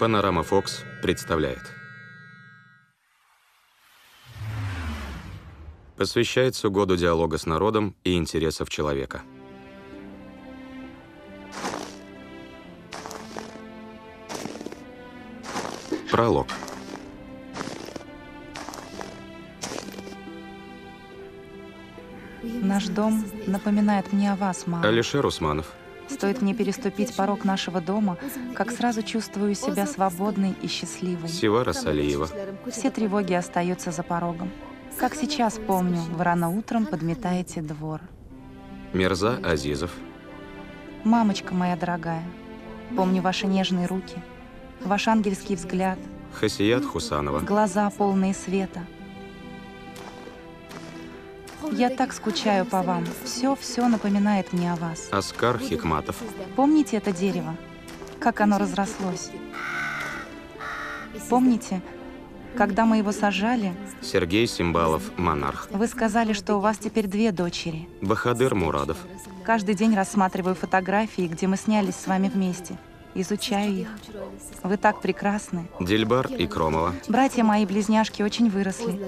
Панорама Фокс представляет. Посвящается году диалога с народом и интересов человека. Пролог. Наш дом напоминает мне о вас, мама. Алишер Усманов. Стоит мне переступить порог нашего дома, как сразу чувствую себя свободной и счастливой. Сивара Салиева. Все тревоги остаются за порогом. Как сейчас помню, вы рано утром подметаете двор. Мирза Азизов. Мамочка моя дорогая, помню ваши нежные руки, ваш ангельский взгляд, Хасият Хусанова. глаза полные света. Я так скучаю по вам. Все-все напоминает мне о вас. Оскар Хикматов. Помните это дерево? Как оно разрослось? Помните, когда мы его сажали, Сергей Симбалов, монарх. вы сказали, что у вас теперь две дочери. Бахадыр Мурадов. Каждый день рассматриваю фотографии, где мы снялись с вами вместе. Изучаю их. Вы так прекрасны. Дильбар Икромова. Братья мои близняшки очень выросли.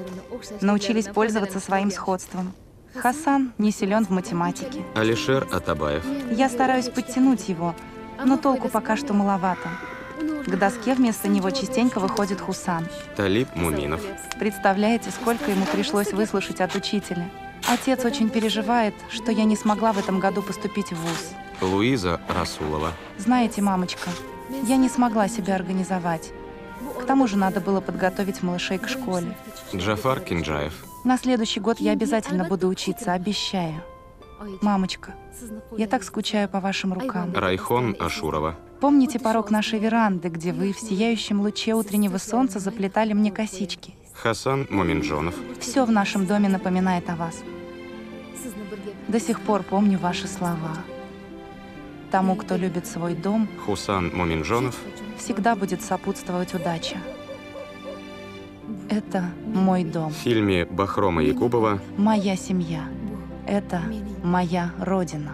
Научились пользоваться своим сходством. Хасан не силен в математике. Алишер Атабаев. Я стараюсь подтянуть его, но толку пока что маловато. К доске вместо него частенько выходит Хусан. Талиб Муминов. Представляете, сколько ему пришлось выслушать от учителя? Отец очень переживает, что я не смогла в этом году поступить в ВУЗ. Луиза Расулова. Знаете, мамочка, я не смогла себя организовать. К тому же надо было подготовить малышей к школе. Джафар Кинджаев. На следующий год я обязательно буду учиться, обещаю. Мамочка, я так скучаю по вашим рукам. Райхон Ашурова. Помните порог нашей веранды, где вы в сияющем луче утреннего солнца заплетали мне косички? Хасан Муминджонов. Все в нашем доме напоминает о вас. До сих пор помню ваши слова. Тому, кто любит свой дом, Хусан Муминджонов. всегда будет сопутствовать удача. Это мой дом, В фильме Бахрома Якубова моя семья. Это моя родина.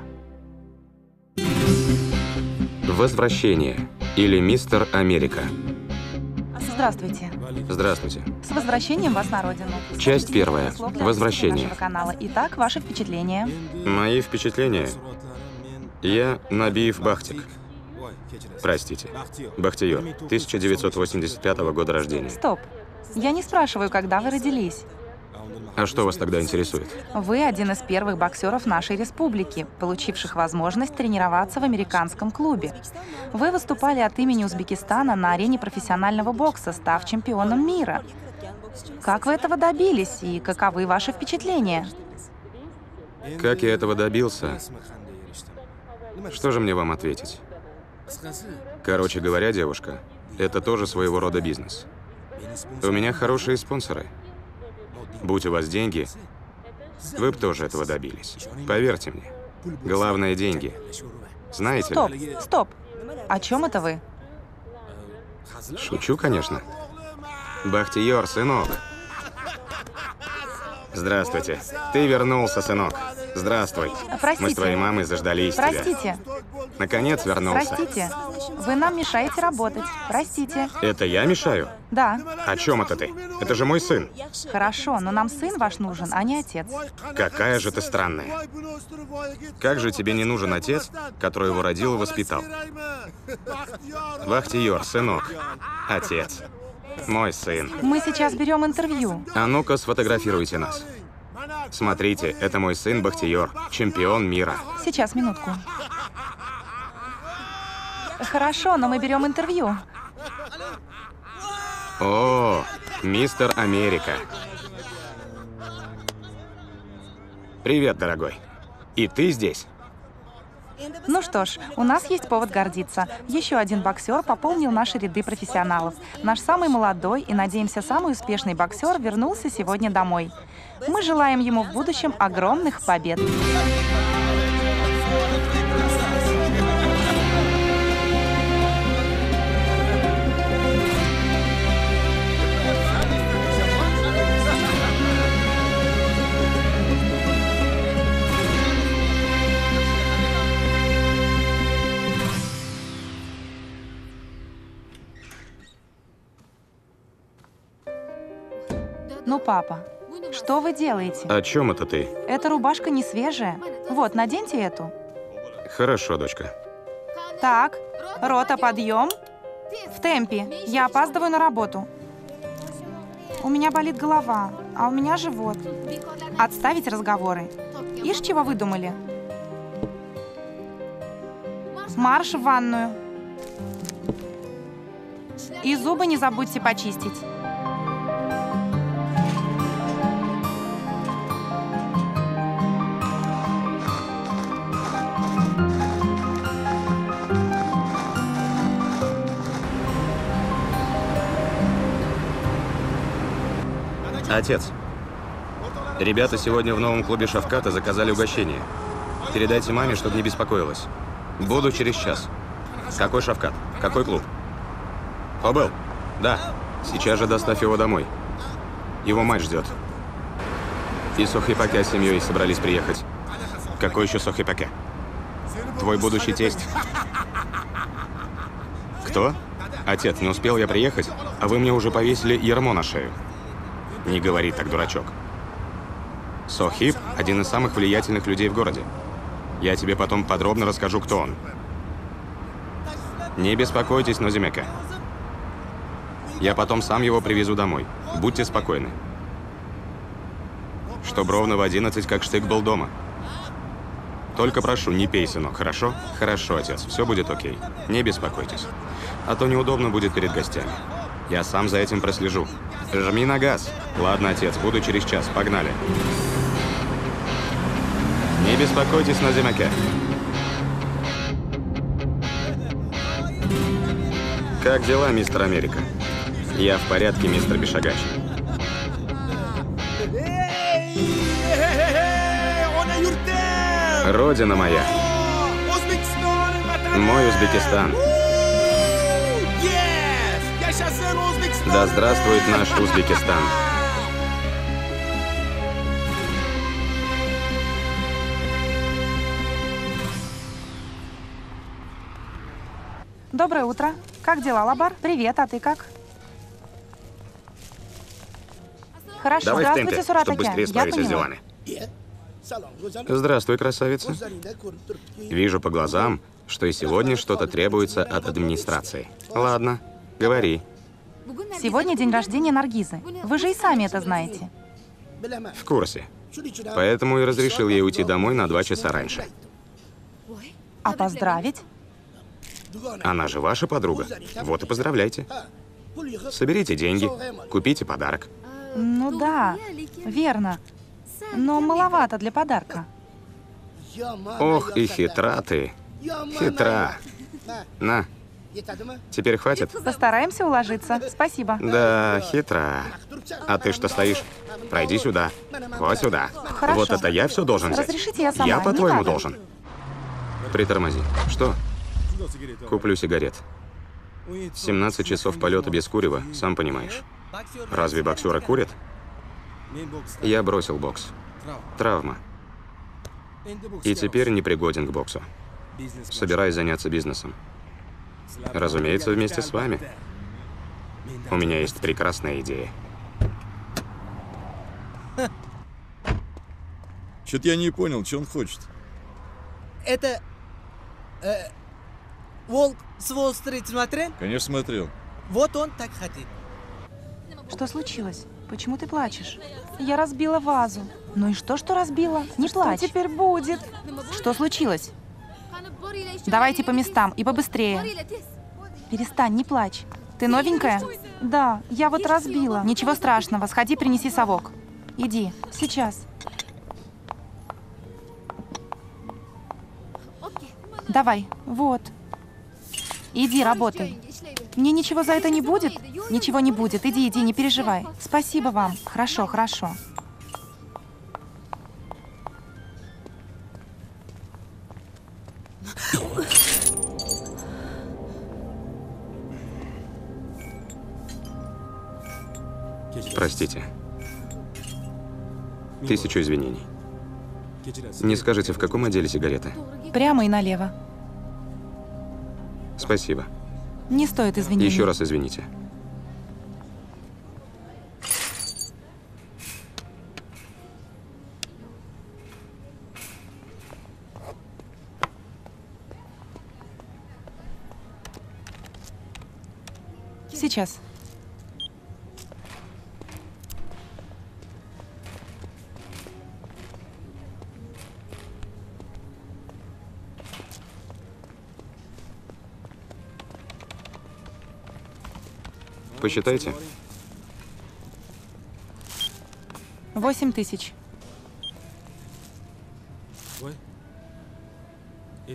«Возвращение» или «Мистер Америка». Здравствуйте. Здравствуйте. С возвращением вас на родину. Часть первая. Возвращение. нашего канала. Итак, ваши впечатления. Мои впечатления. Я Набиев Бахтик. Простите. Бахтиер. 1985 года рождения. Стоп. Я не спрашиваю, когда вы родились. А что вас тогда интересует? Вы один из первых боксеров нашей республики, получивших возможность тренироваться в американском клубе. Вы выступали от имени Узбекистана на арене профессионального бокса, став чемпионом мира. Как вы этого добились и каковы ваши впечатления? Как я этого добился? Что же мне вам ответить? Короче говоря, девушка, это тоже своего рода бизнес. У меня хорошие спонсоры. Будь у вас деньги, вы бы тоже этого добились. Поверьте мне. Главное – деньги. Знаете Стоп, ли? стоп. О чем это вы? Шучу, конечно. Бахтиер, сынок. Здравствуйте. Ты вернулся, сынок. Здравствуй. Простите. Мы с твоей мамой заждались тебя. Простите, Наконец вернулся. простите. Вы нам мешаете работать. Простите. Это я мешаю? Да, О чем это ты? Это же мой сын. хорошо, но нам сын ваш нужен, а не отец. Какая же ты странная. Как же тебе не нужен отец, который его родил и воспитал? Вахтиер, сынок. Отец. Мой сын. Мы сейчас берем интервью. А ну-ка, сфотографируйте нас. Смотрите, это мой сын Бахтиер, чемпион мира. Сейчас, минутку. Хорошо, но мы берем интервью. О, мистер Америка. Привет, дорогой. И ты здесь? Ну что ж, у нас есть повод гордиться. Еще один боксер пополнил наши ряды профессионалов. Наш самый молодой и, надеемся, самый успешный боксер вернулся сегодня домой. Мы желаем ему в будущем огромных побед. Ну, папа, что вы делаете? О чем это ты? Эта рубашка не свежая. Вот, наденьте эту. Хорошо, дочка. Так, рота, подъем. В темпе. Я опаздываю на работу. У меня болит голова, а у меня живот. Отставить разговоры. Ишь, чего выдумали? Марш в ванную. И зубы не забудьте почистить. Отец, ребята сегодня в новом клубе Шавката заказали угощение. Передайте маме, чтобы не беспокоилась. Буду через час. Какой Шавкат? Какой клуб? Обел? Да. Сейчас же доставь его домой. Его мать ждет. И Сохипаке с семьей собрались приехать. Какой еще Сохипаке? Твой будущий тесть. Кто? Отец, не успел я приехать, а вы мне уже повесили ермо на шею. Не говори так, дурачок. Сохип – один из самых влиятельных людей в городе. Я тебе потом подробно расскажу, кто он. Не беспокойтесь, Нозимека. Я потом сам его привезу домой. Будьте спокойны. Чтоб ровно в 11, как штык был дома. Только прошу, не пей, сынок, хорошо? Хорошо, отец, все будет окей. Не беспокойтесь. А то неудобно будет перед гостями. Я сам за этим прослежу. Жми на газ. Ладно, отец, буду через час. Погнали. Не беспокойтесь, Назимаке. Как дела, мистер Америка? Я в порядке, мистер Бешагач. Родина моя. Мой Узбекистан. Да здравствует наш Узбекистан. Доброе утро. Как дела, Лабар? Привет, а ты как? Хорошо. Давай Здравствуйте, темпе, чтобы быстрее справиться с делами. Здравствуй, красавица. Вижу по глазам, что и сегодня что-то требуется от администрации. Ладно, говори. Сегодня день рождения Наргизы. Вы же и сами это знаете. В курсе. Поэтому и разрешил ей уйти домой на два часа раньше. А поздравить? Она же ваша подруга. Вот и поздравляйте. Соберите деньги, купите подарок. Ну да, верно. Но маловато для подарка. Ох и хитра ты. Хитра. На, теперь хватит? Постараемся уложиться. Спасибо. Да, хитра. А ты что стоишь? Пройди сюда. Вот сюда. Хорошо. Вот это я все должен взять. Разрешите я сама? Я, по-твоему, должен. Притормози. Что? Куплю сигарет. 17 часов полета без курева, сам понимаешь. Разве боксеры курят? Я бросил бокс. Травма. И теперь не пригоден к боксу. Собираюсь заняться бизнесом. Разумеется, вместе с вами. У меня есть прекрасная идея. Что-то я не понял, что он хочет. Это... э, Волк с Уолл-стрит смотрел? Конечно, смотрел. Вот он так хотит. Что случилось? Почему ты плачешь? Я разбила вазу. Ну и что, что разбила? Не плачь. Что теперь будет? Что случилось? Давайте по местам и побыстрее. Перестань, не плачь. Ты новенькая? Да, я вот разбила. Ничего страшного, сходи, принеси совок. Иди, сейчас. Давай, вот. Иди, работай. Мне ничего за это не будет? Ничего не будет. Иди, иди, не переживай. Спасибо вам. Хорошо, хорошо. Простите. Тысячу извинений. Не скажете, в каком отделе сигареты? Прямо и налево. Спасибо. Не стоит извинений. Еще раз извините. Сейчас. Посчитайте. Восемь тысяч.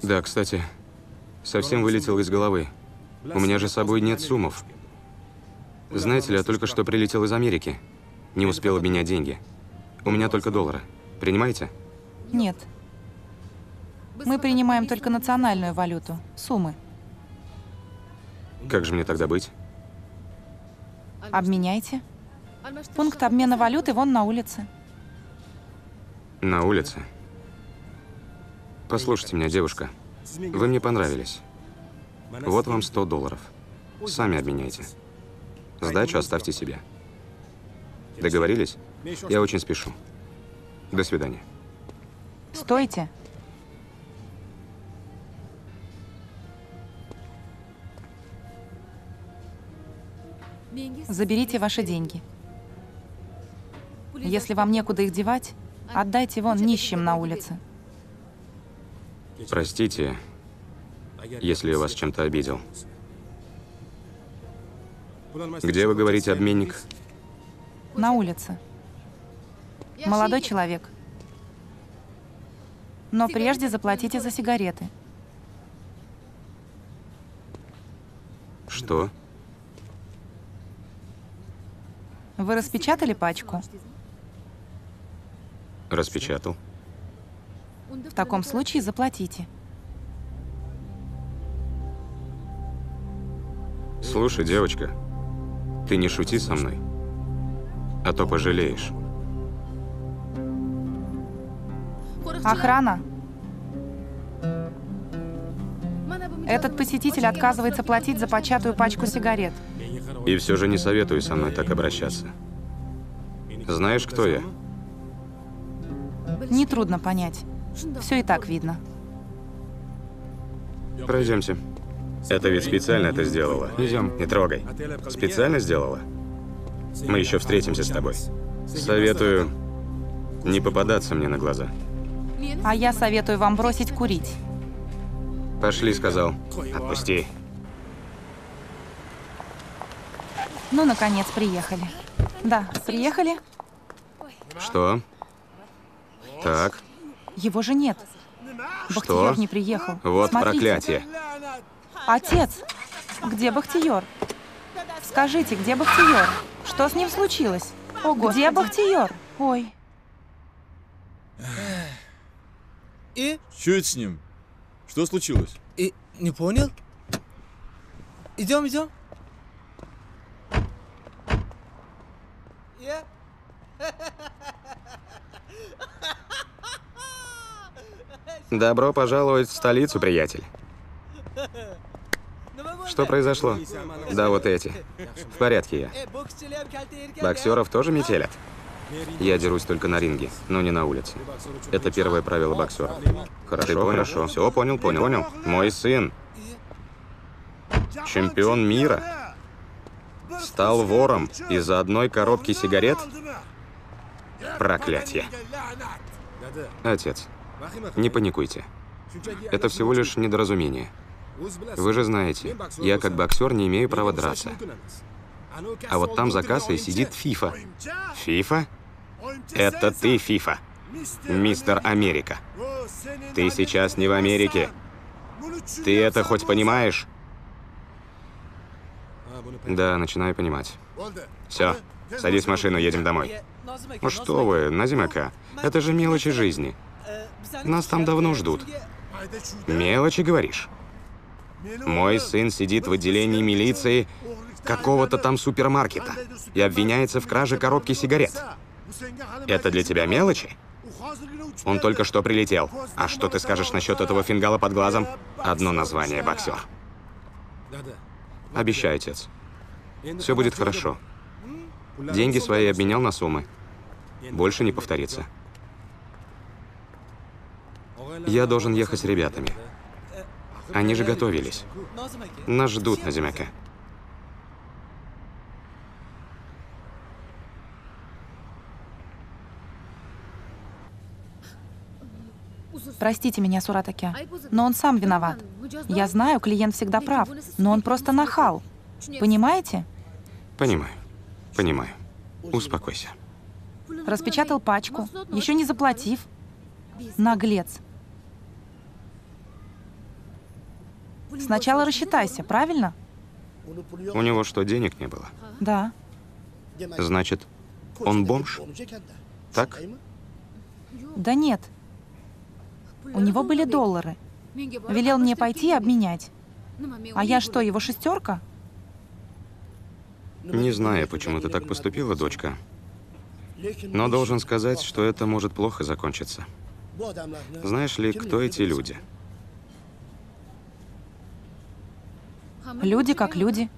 Да, кстати, совсем вылетел из головы. У меня же с собой нет суммов. Знаете ли, я только что прилетел из Америки. Не успел обменять деньги. У меня только доллары. Принимаете? Нет. Мы принимаем только национальную валюту. Суммы. Как же мне тогда быть? Обменяйте. Пункт обмена валюты вон на улице. На улице. Послушайте меня, девушка. Вы мне понравились. Вот вам 100 долларов. Сами обменяйте. Сдачу оставьте себе. Договорились? Я очень спешу. До свидания. Стойте. Заберите ваши деньги. Если вам некуда их девать, отдайте вон нищим на улице. Простите, если я вас чем-то обидел. Где, вы говорите, обменник? На улице. Молодой человек. Но прежде заплатите за сигареты. Что? Вы распечатали пачку? Распечатал. В таком случае заплатите. Слушай, девочка, ты не шути со мной, а то пожалеешь. Охрана. Этот посетитель отказывается платить за початую пачку сигарет. И все же не советую со мной так обращаться. Знаешь, кто я? Нетрудно понять. Все и так видно. Пройдемте. Это ведь специально это сделала. Идем, не трогай. Специально сделала? Мы еще встретимся с тобой. Советую не попадаться мне на глаза. А я советую вам бросить курить. Пошли, сказал. Отпусти. Ну, наконец, приехали. Да, приехали? Что? Так, Его же нет. Бахтиер не приехал. вот Смотрите. проклятие. Отец, где Бахтиер? Скажите, где Бахтиер? Что с ним случилось? Где Бахтиер? Ой, И, Что это с ним? Что случилось? и, не понял? Идем, идем. Добро пожаловать в столицу, приятель. Что произошло? Да, вот эти. В порядке я. Боксеров тоже метелят? Я дерусь только на ринге, но не на улице. Это первое правило боксера. Хорошо, хорошо. Все, понял, понял. Понял. Мой сын, чемпион мира, стал вором из-за одной коробки сигарет? Проклятие. Отец, не паникуйте. Это всего лишь недоразумение. Вы же знаете, я как боксер не имею права драться. А вот там за кассой сидит Фифа. Фифа? Это ты, Фифа. Мистер Америка. Ты сейчас не в Америке. Ты это хоть понимаешь? Да, начинаю понимать. Все, садись в машину, едем домой. Ну что вы, Назимака, это же мелочи жизни. Нас там давно ждут. Мелочи, говоришь? Мой сын сидит в отделении милиции какого-то там супермаркета и обвиняется в краже коробки сигарет. Это для тебя мелочи? Он только что прилетел. А что ты скажешь насчет этого фингала под глазом? Одно название – боксер. Обещаю, отец. Все будет хорошо. Деньги свои обменял на суммы. Больше не повторится. Я должен ехать с ребятами. Они же готовились. Нас ждут, Назимека. Простите меня, Суратаке, но он сам виноват. Я знаю, клиент всегда прав, но он просто нахал. Понимаете? Понимаю. Понимаю. Успокойся. Распечатал пачку, еще не заплатив. Наглец. Сначала рассчитайся, правильно? У него что, денег не было? Да. Значит, он бомж? Так? Да нет. У него были доллары. Велел мне пойти и обменять. А я что, его шестерка? Не знаю, почему ты так поступила, дочка. Но должен сказать, что это может плохо закончиться. Знаешь ли, кто эти люди? Люди как люди.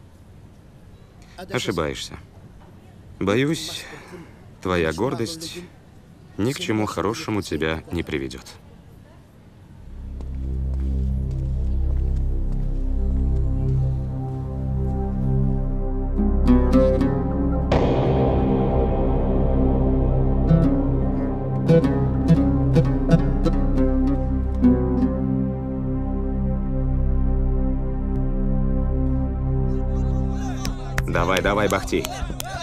Ошибаешься. Боюсь, твоя гордость ни к чему хорошему тебя не приведет. Давай, давай, бахти.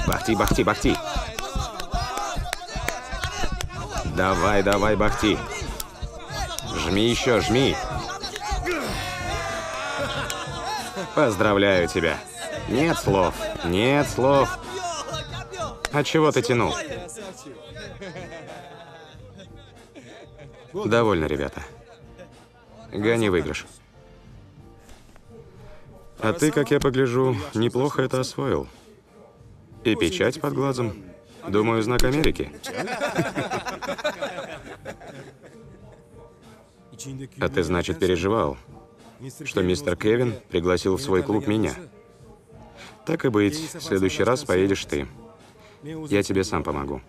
Бахти, бахти, бахти. Давай, давай, бахти. Жми еще, жми. Поздравляю тебя. Нет слов, нет слов. А чего ты тянул? Довольно, ребята. Гони выигрыш. А ты, как я погляжу, неплохо это освоил. И печать под глазом. Думаю, знак Америки. А ты, значит, переживал, что мистер Кевин пригласил в свой клуб меня. Так и быть, в следующий раз поедешь ты. Я тебе сам помогу.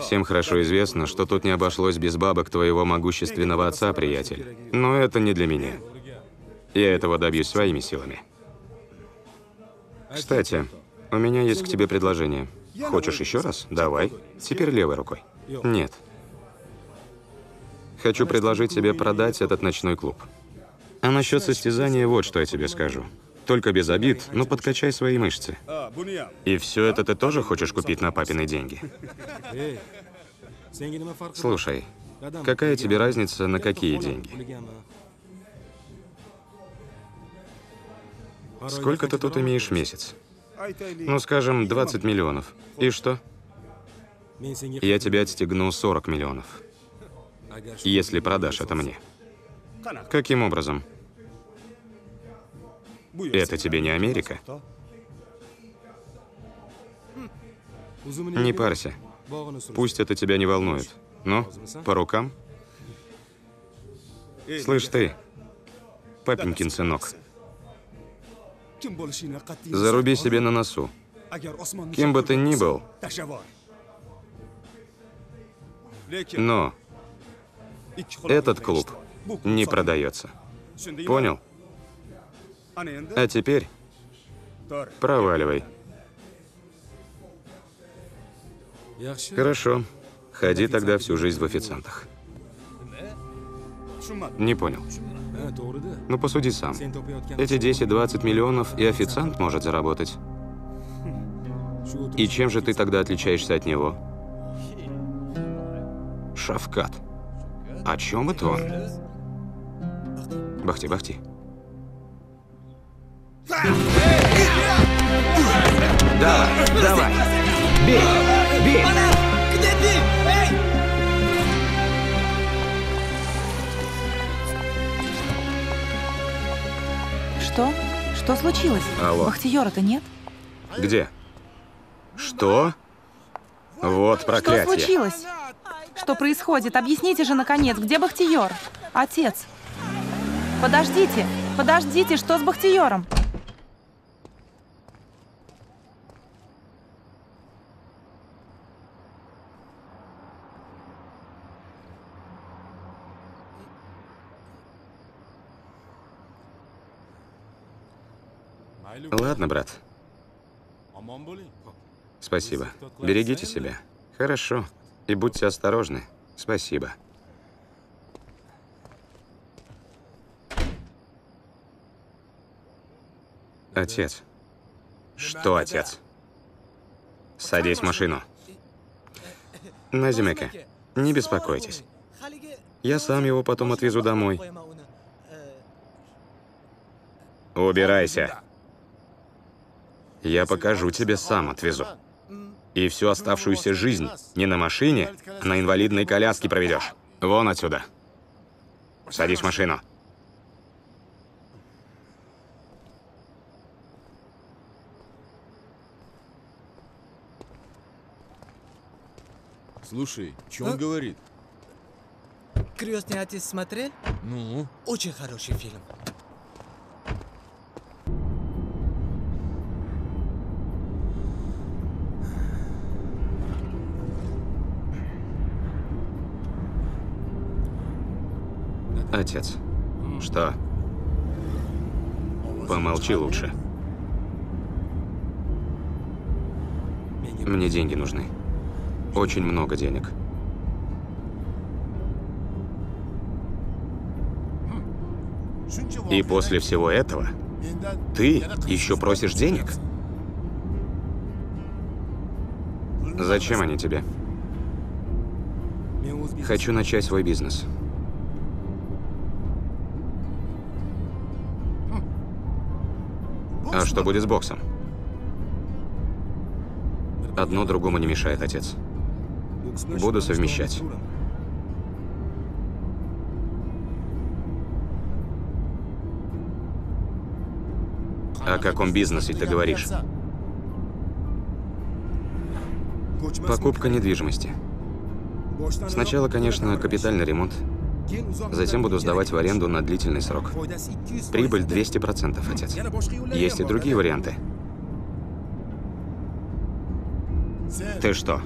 Всем хорошо известно, что тут не обошлось без бабок твоего могущественного отца, приятель. Но это не для меня. Я этого добьюсь своими силами. Кстати, у меня есть к тебе предложение. Хочешь еще раз? Давай. Теперь левой рукой. Нет. Хочу предложить тебе продать этот ночной клуб. А насчет состязания вот что я тебе скажу. Только без обид, но подкачай свои мышцы. И все это ты тоже хочешь купить на папины деньги? Слушай, какая тебе разница, на какие деньги? Сколько ты тут имеешь в месяц? Ну, скажем, 20 миллионов. И что? Я тебе отстегну 40 миллионов. Если продашь это мне. Каким образом? Это тебе не Америка? Не парься. Пусть это тебя не волнует. Ну, по рукам? Слышь ты, папенькин сынок, заруби себе на носу. Кем бы ты ни был, но этот клуб не продается. Понял? А теперь проваливай. Хорошо. Ходи тогда всю жизнь в официантах. Не понял. Ну, посуди сам. Эти 10-20 миллионов и официант может заработать. И чем же ты тогда отличаешься от него? Шавкат. О чем это он? Бахти, бахти. Давай, давай. Бей, бей. Что? Что случилось? Алло. Бахтиера-то нет? Где? Что? Вот Что проклятие. случилось? Что происходит? Объясните же, наконец, где Бахтиер? Отец. Подождите, подождите, что с Бахтиером? Ладно, брат. Спасибо. Берегите себя. Хорошо. И будьте осторожны. Спасибо. Отец. Что, отец? Садись в машину. Назимека, не беспокойтесь. Я сам его потом отвезу домой. Убирайся. Я покажу тебе сам отвезу. И всю оставшуюся жизнь не на машине, а на инвалидной коляске проведешь. Вон отсюда. Садись в машину. Слушай, что он А? говорит? Крестный отец смотрел? Ну? Очень хороший фильм. Отец. Что? Помолчи лучше. Мне деньги нужны. Очень много денег. И после всего этого ты еще просишь денег? Зачем они тебе? Хочу начать свой бизнес. Что будет с боксом? Одно другому не мешает, отец. Буду совмещать. О каком бизнесе ты говоришь? Покупка недвижимости. Сначала, конечно, капитальный ремонт. Затем буду сдавать в аренду на длительный срок. Прибыль 200%, отец. Есть и другие варианты. Ты что,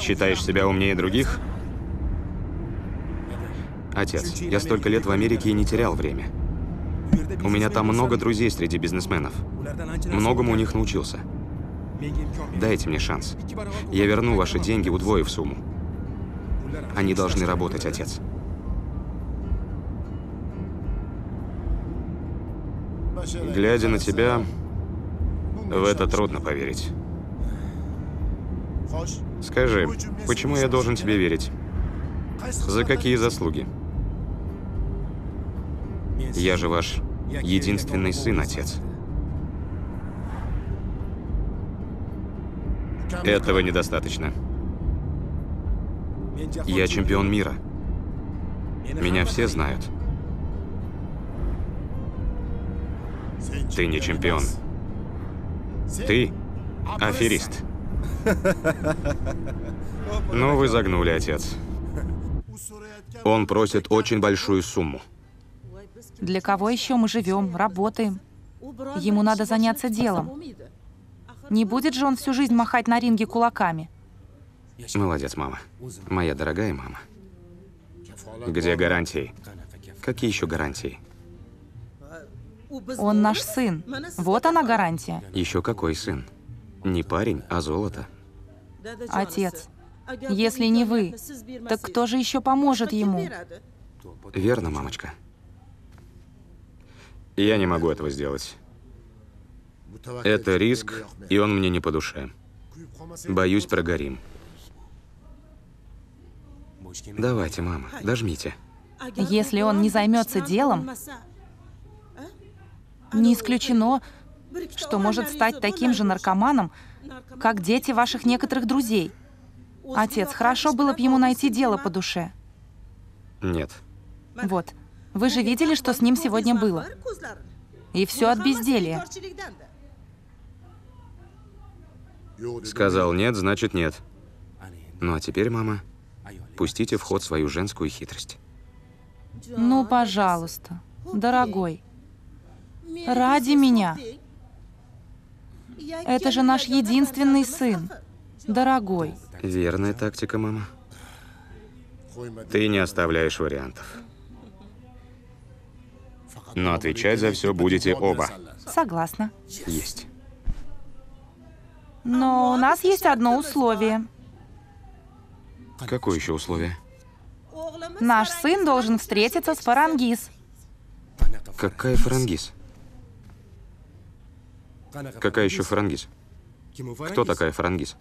считаешь себя умнее других? Отец, я столько лет в Америке и не терял время. У меня там много друзей среди бизнесменов. Многому у них научился. Дайте мне шанс. Я верну ваши деньги, удвоив сумму. Они должны работать, отец. Глядя на тебя, в это трудно поверить. Скажи, почему я должен тебе верить? За какие заслуги? Я же ваш единственный сын, отец. Этого недостаточно. Я чемпион мира. Меня все знают. Ты не чемпион. Ты аферист. Ну, вы загнули, отец. Он просит очень большую сумму. Для кого еще мы живем, работаем? Ему надо заняться делом. Не будет же он всю жизнь махать на ринге кулаками. Молодец, мама. Моя дорогая мама. Где гарантии? Какие еще гарантии? Он наш сын. Вот она гарантия. Еще какой сын? Не парень, а золото. Отец, если не вы, так кто же еще поможет ему? Верно, мамочка. Я не могу этого сделать. Это риск, и он мне не по душе. Боюсь, прогорим. Давайте, мама, дожмите. Если он не займется делом, не исключено, что может стать таким же наркоманом, как дети ваших некоторых друзей. Отец, хорошо было бы ему найти дело по душе. Нет. Вот. Вы же видели, что с ним сегодня было. И все от безделья. Сказал нет, значит нет. Ну а теперь, мама, пустите в ход свою женскую хитрость. Ну, пожалуйста, дорогой, ради меня. Это же наш единственный сын. Дорогой. Верная тактика, мама. Ты не оставляешь вариантов. Но отвечать за все будете оба. Согласна. Есть. Но у нас есть одно условие. Какое еще условие? Наш сын должен встретиться с Фарангиз. Какая фарангиз? Какая еще Фарангиз? Кто такая Фарангиз?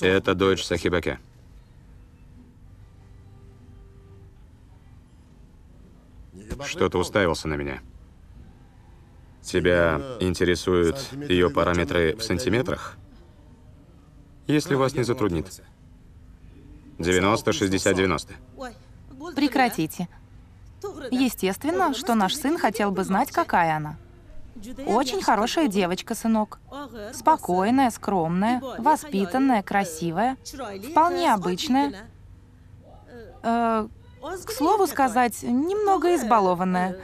Это дочь Сахибаке. Что ты уставился на меня? Тебя интересуют ее параметры в сантиметрах? Если вас не затруднит. 90, 60, 90. Прекратите. Естественно, что наш сын хотел бы знать, какая она. Очень хорошая девочка, сынок. Спокойная, скромная, воспитанная, красивая, вполне обычная. Э, к слову сказать, немного избалованная.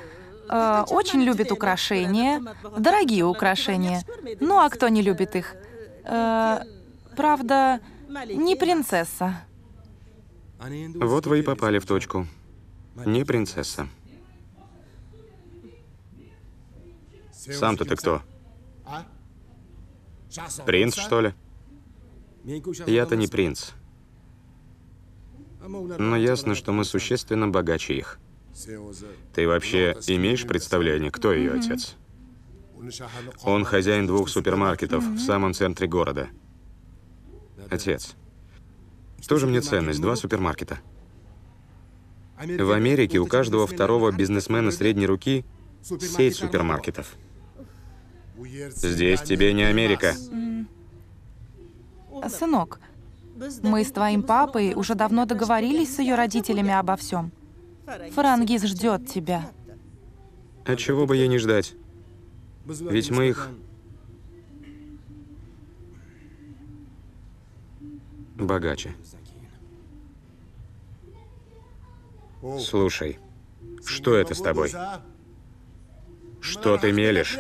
Э, очень любит украшения, дорогие украшения. Ну а кто не любит их? Э, правда, не принцесса. Вот вы и попали в точку. Не принцесса. Сам-то ты кто? Принц, что ли? Я-то не принц. Но ясно, что мы существенно богаче их. Ты вообще имеешь представление, кто ее отец? Он хозяин двух супермаркетов в самом центре города. Отец. Тоже мне ценность, два супермаркета. В Америке у каждого второго бизнесмена средней руки сеть супермаркетов. Здесь тебе не Америка. Сынок, мы с твоим папой уже давно договорились с ее родителями обо всем. Фарангиз ждет тебя. А чего бы ей не ждать? Ведь мы их... Богаче. Слушай, что это с тобой? Что ты мелешь?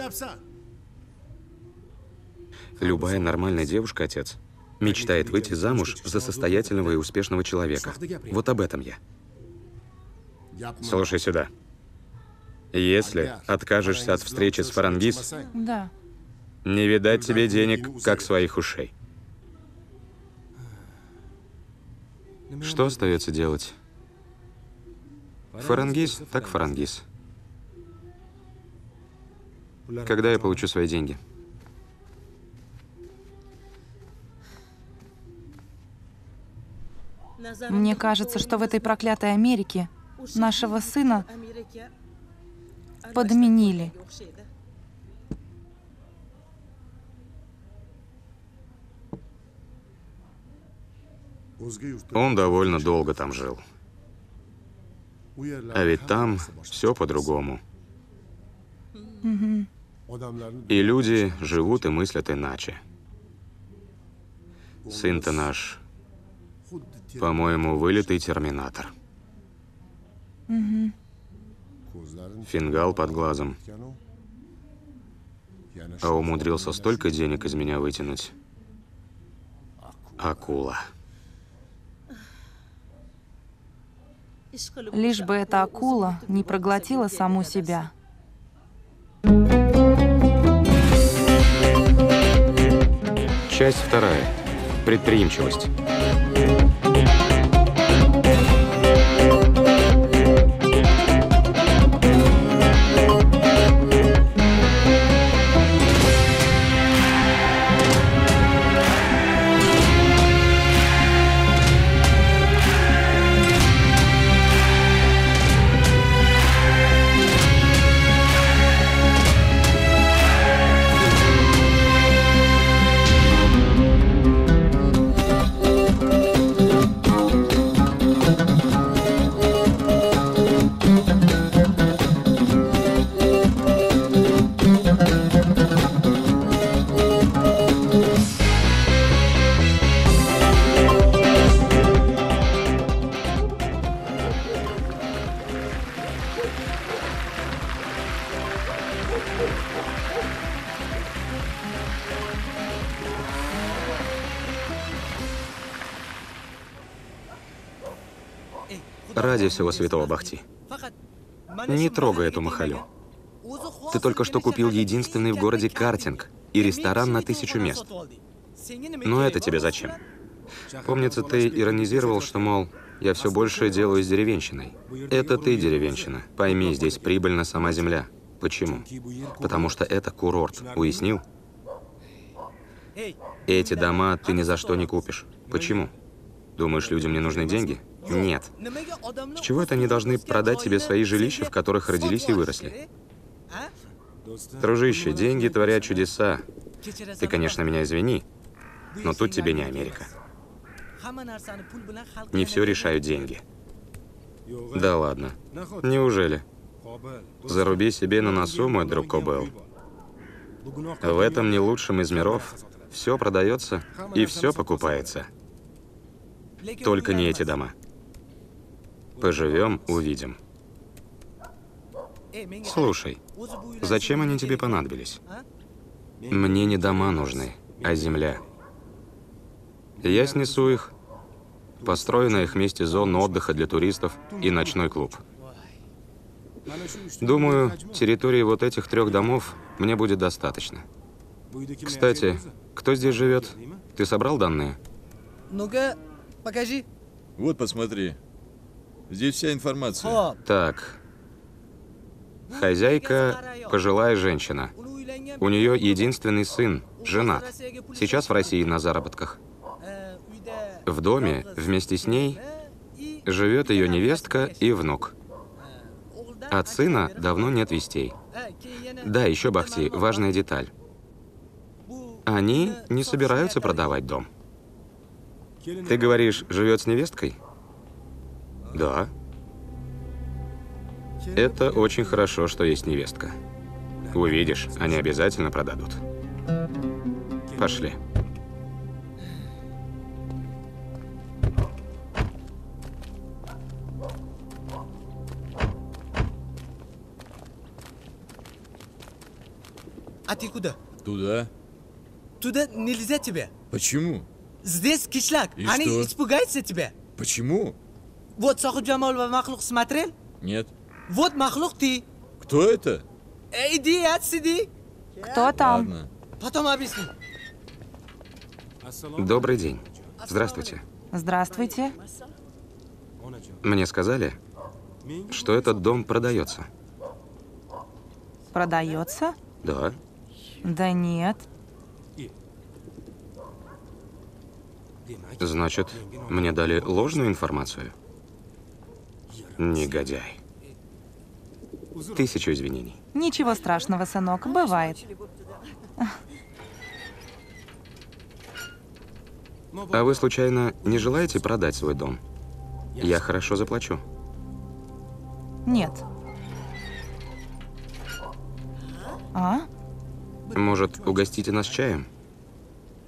Любая нормальная девушка, отец, мечтает выйти замуж за состоятельного и успешного человека. Вот об этом я. Слушай сюда. Если откажешься от встречи с Фарангиз, Да. не видать тебе денег, как своих ушей. Что остается делать? Фарангиз, так фарангиз. Когда я получу свои деньги? Мне кажется, что в этой проклятой Америке нашего сына подменили. Он довольно долго там жил. А ведь там все по-другому. И люди живут и мыслят иначе. Сын-то наш, по-моему, вылитый терминатор. Фингал под глазом. А умудрился столько денег из меня вытянуть. Акула. Лишь бы эта акула не проглотила саму себя. Часть вторая. Предприимчивость. Ради всего святого Бахти. Не трогай эту махалю. Ты только что купил единственный в городе картинг и ресторан на тысячу мест. Но это тебе зачем? Помнится, ты иронизировал, что, мол, я все больше делаю с деревенщиной. Это ты деревенщина. Пойми, здесь прибыльна сама земля. Почему? Потому что это курорт. Уяснил? Эти дома ты ни за что не купишь. Почему? Думаешь, людям не нужны деньги? Нет. С чего это они должны продать тебе свои жилища, в которых родились и выросли? Дружище, деньги творят чудеса. Ты, конечно, меня извини, но тут тебе не Америка. Не все решают деньги. Да ладно. Неужели? Заруби себе на носу, мой друг Кобел. В этом не лучшем из миров все продается и все покупается. Только не эти дома. Поживем, увидим. Слушай, зачем они тебе понадобились? Мне не дома нужны, а земля. Я снесу их, построю на их месте зону отдыха для туристов и ночной клуб. Думаю, территории вот этих трех домов мне будет достаточно. Кстати, кто здесь живет? Ты собрал данные? Ну-ка, покажи. Вот, посмотри. Здесь вся информация. Так. Хозяйка – пожилая женщина. У нее единственный сын, женат. Сейчас в России на заработках. В доме вместе с ней живет ее невестка и внук. От сына давно нет вестей. Да, еще Бахти, важная деталь. Они не собираются продавать дом. Ты говоришь, живет с невесткой? Да. Это очень хорошо, что есть невестка. Увидишь, они обязательно продадут. Пошли. А ты куда? Туда? Туда нельзя тебе. Почему? Здесь кишлак. И Они что? испугаются тебя. Почему? Вот Сохиб Джамал ва Махлук смотрел? Нет. Вот Махлук ты. Кто это? Э, Иди, отсиди. Кто там? Ладно. Потом объясню. Добрый день. Здравствуйте. Здравствуйте. Мне сказали, что этот дом продается. Продается? Да. Да нет. Значит, мне дали ложную информацию? Негодяй. Тысячу извинений. Ничего страшного, сынок, бывает. А вы, случайно, не желаете продать свой дом? Я хорошо заплачу. Нет. А? Может, угостите нас чаем?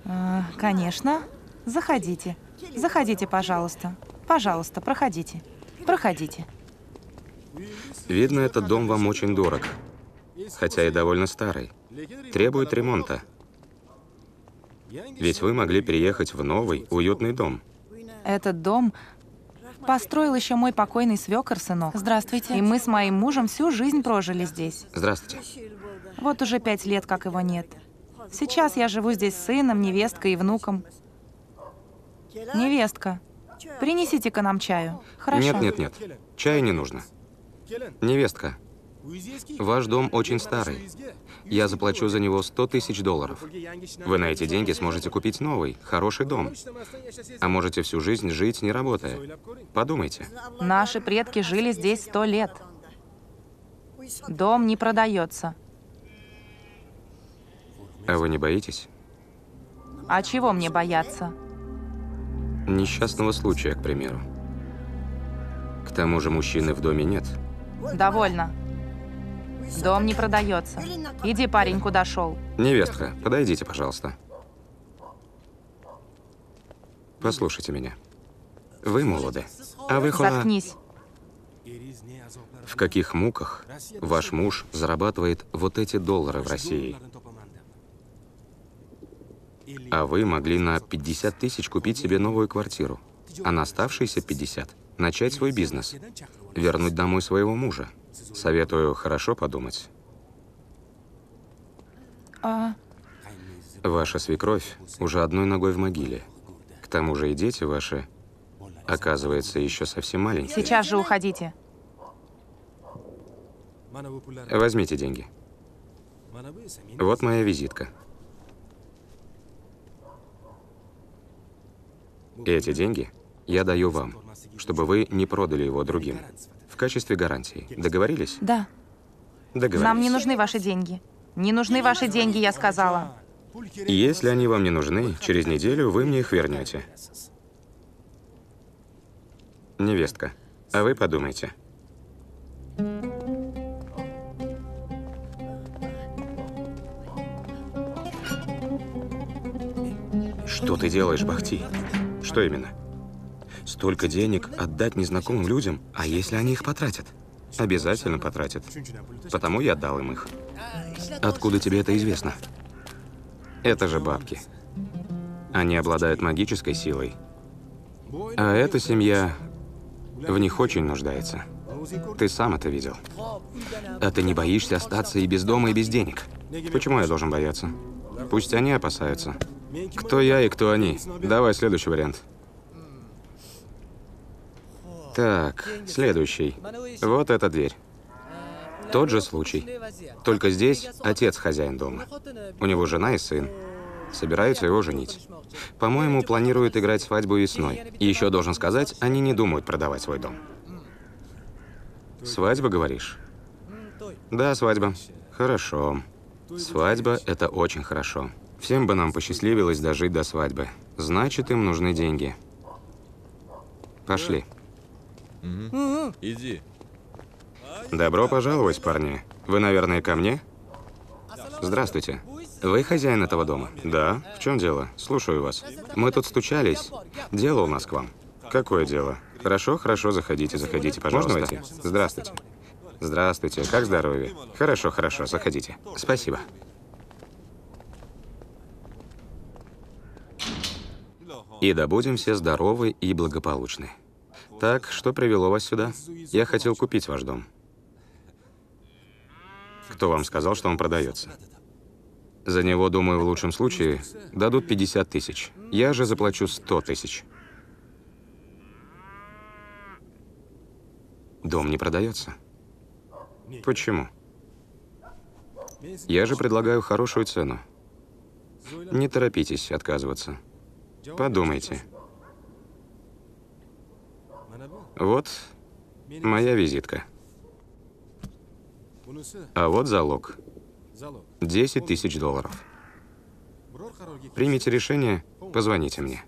А, Конечно. Заходите. Заходите, пожалуйста. Пожалуйста, проходите. Проходите. Видно, этот дом вам очень дорог. Хотя и довольно старый. Требует ремонта. Ведь вы могли переехать в новый, уютный дом. Этот дом построил еще мой покойный свекор, сынок. Здравствуйте. И мы с моим мужем всю жизнь прожили здесь. Здравствуйте. Вот уже пять лет, как его нет. Сейчас я живу здесь с сыном, невесткой и внуком. Невестка, принесите-ка нам чаю. Хорошо. Нет, нет, нет. Чая не нужно. Невестка, ваш дом очень старый. Я заплачу за него 100 тысяч долларов. Вы на эти деньги сможете купить новый, хороший дом. А можете всю жизнь жить, не работая. Подумайте. Наши предки жили здесь сто лет. Дом не продается. А вы не боитесь? А чего мне бояться? Несчастного случая, к примеру. К тому же мужчины в доме нет. Довольно. Дом не продается. Иди, парень, куда шел. Невестка, подойдите, пожалуйста. Послушайте меня. Вы молоды. А вы хола... Заткнись. В каких муках ваш муж зарабатывает вот эти доллары в России? А вы могли на 50 тысяч купить себе новую квартиру, а на оставшиеся 50 начать свой бизнес, вернуть домой своего мужа. Советую хорошо подумать. А, Ваша свекровь уже одной ногой в могиле. К тому же и дети ваши, оказывается, еще совсем маленькие. сейчас же уходите. Возьмите деньги. Вот моя визитка. Эти деньги я даю вам, чтобы вы не продали его другим. В качестве гарантии. Договорились? Да. Договорились. Нам не нужны ваши деньги. Не нужны ваши деньги, я сказала. Если они вам не нужны, через неделю вы мне их вернете. Невестка, а вы подумайте. Что ты делаешь, Бахти? Что именно? Столько денег отдать незнакомым людям, а если они их потратят? Обязательно потратят. Потому я дал им их. Откуда тебе это известно? Это же бабки. Они обладают магической силой. А эта семья в них очень нуждается. Ты сам это видел. А ты не боишься остаться и без дома, и без денег? Почему я должен бояться? Пусть они опасаются. Кто я и кто они? Давай следующий вариант. Так, следующий. Вот эта дверь. Тот же случай. Только здесь отец хозяин дома. У него жена и сын. Собираются его женить. По-моему, планируют играть свадьбу весной. И еще должен сказать, они не думают продавать свой дом. Свадьба, говоришь? Да, свадьба. Хорошо. Свадьба – это очень хорошо. Всем бы нам посчастливилось дожить до свадьбы. Значит, им нужны деньги. Пошли. Иди. Добро пожаловать, парни. Вы, наверное, ко мне? Здравствуйте. Вы хозяин этого дома? Да. В чем дело? Слушаю вас. Мы тут стучались. Дело у нас к вам. Какое дело? Хорошо, хорошо, заходите, заходите, пожалуйста. Можно войти? Здравствуйте. Здравствуйте. Как здоровье? Хорошо, хорошо, заходите. Спасибо. И да будем все здоровы и благополучны. Так, что привело вас сюда? Я хотел купить ваш дом. Кто вам сказал, что он продается? За него, думаю, в лучшем случае дадут 50 тысяч. Я же заплачу 100 тысяч. Дом не продается. Почему? Я же предлагаю хорошую цену. Не торопитесь отказываться. Подумайте. Вот моя визитка. А вот залог. 10 тысяч долларов. Примите решение, позвоните мне.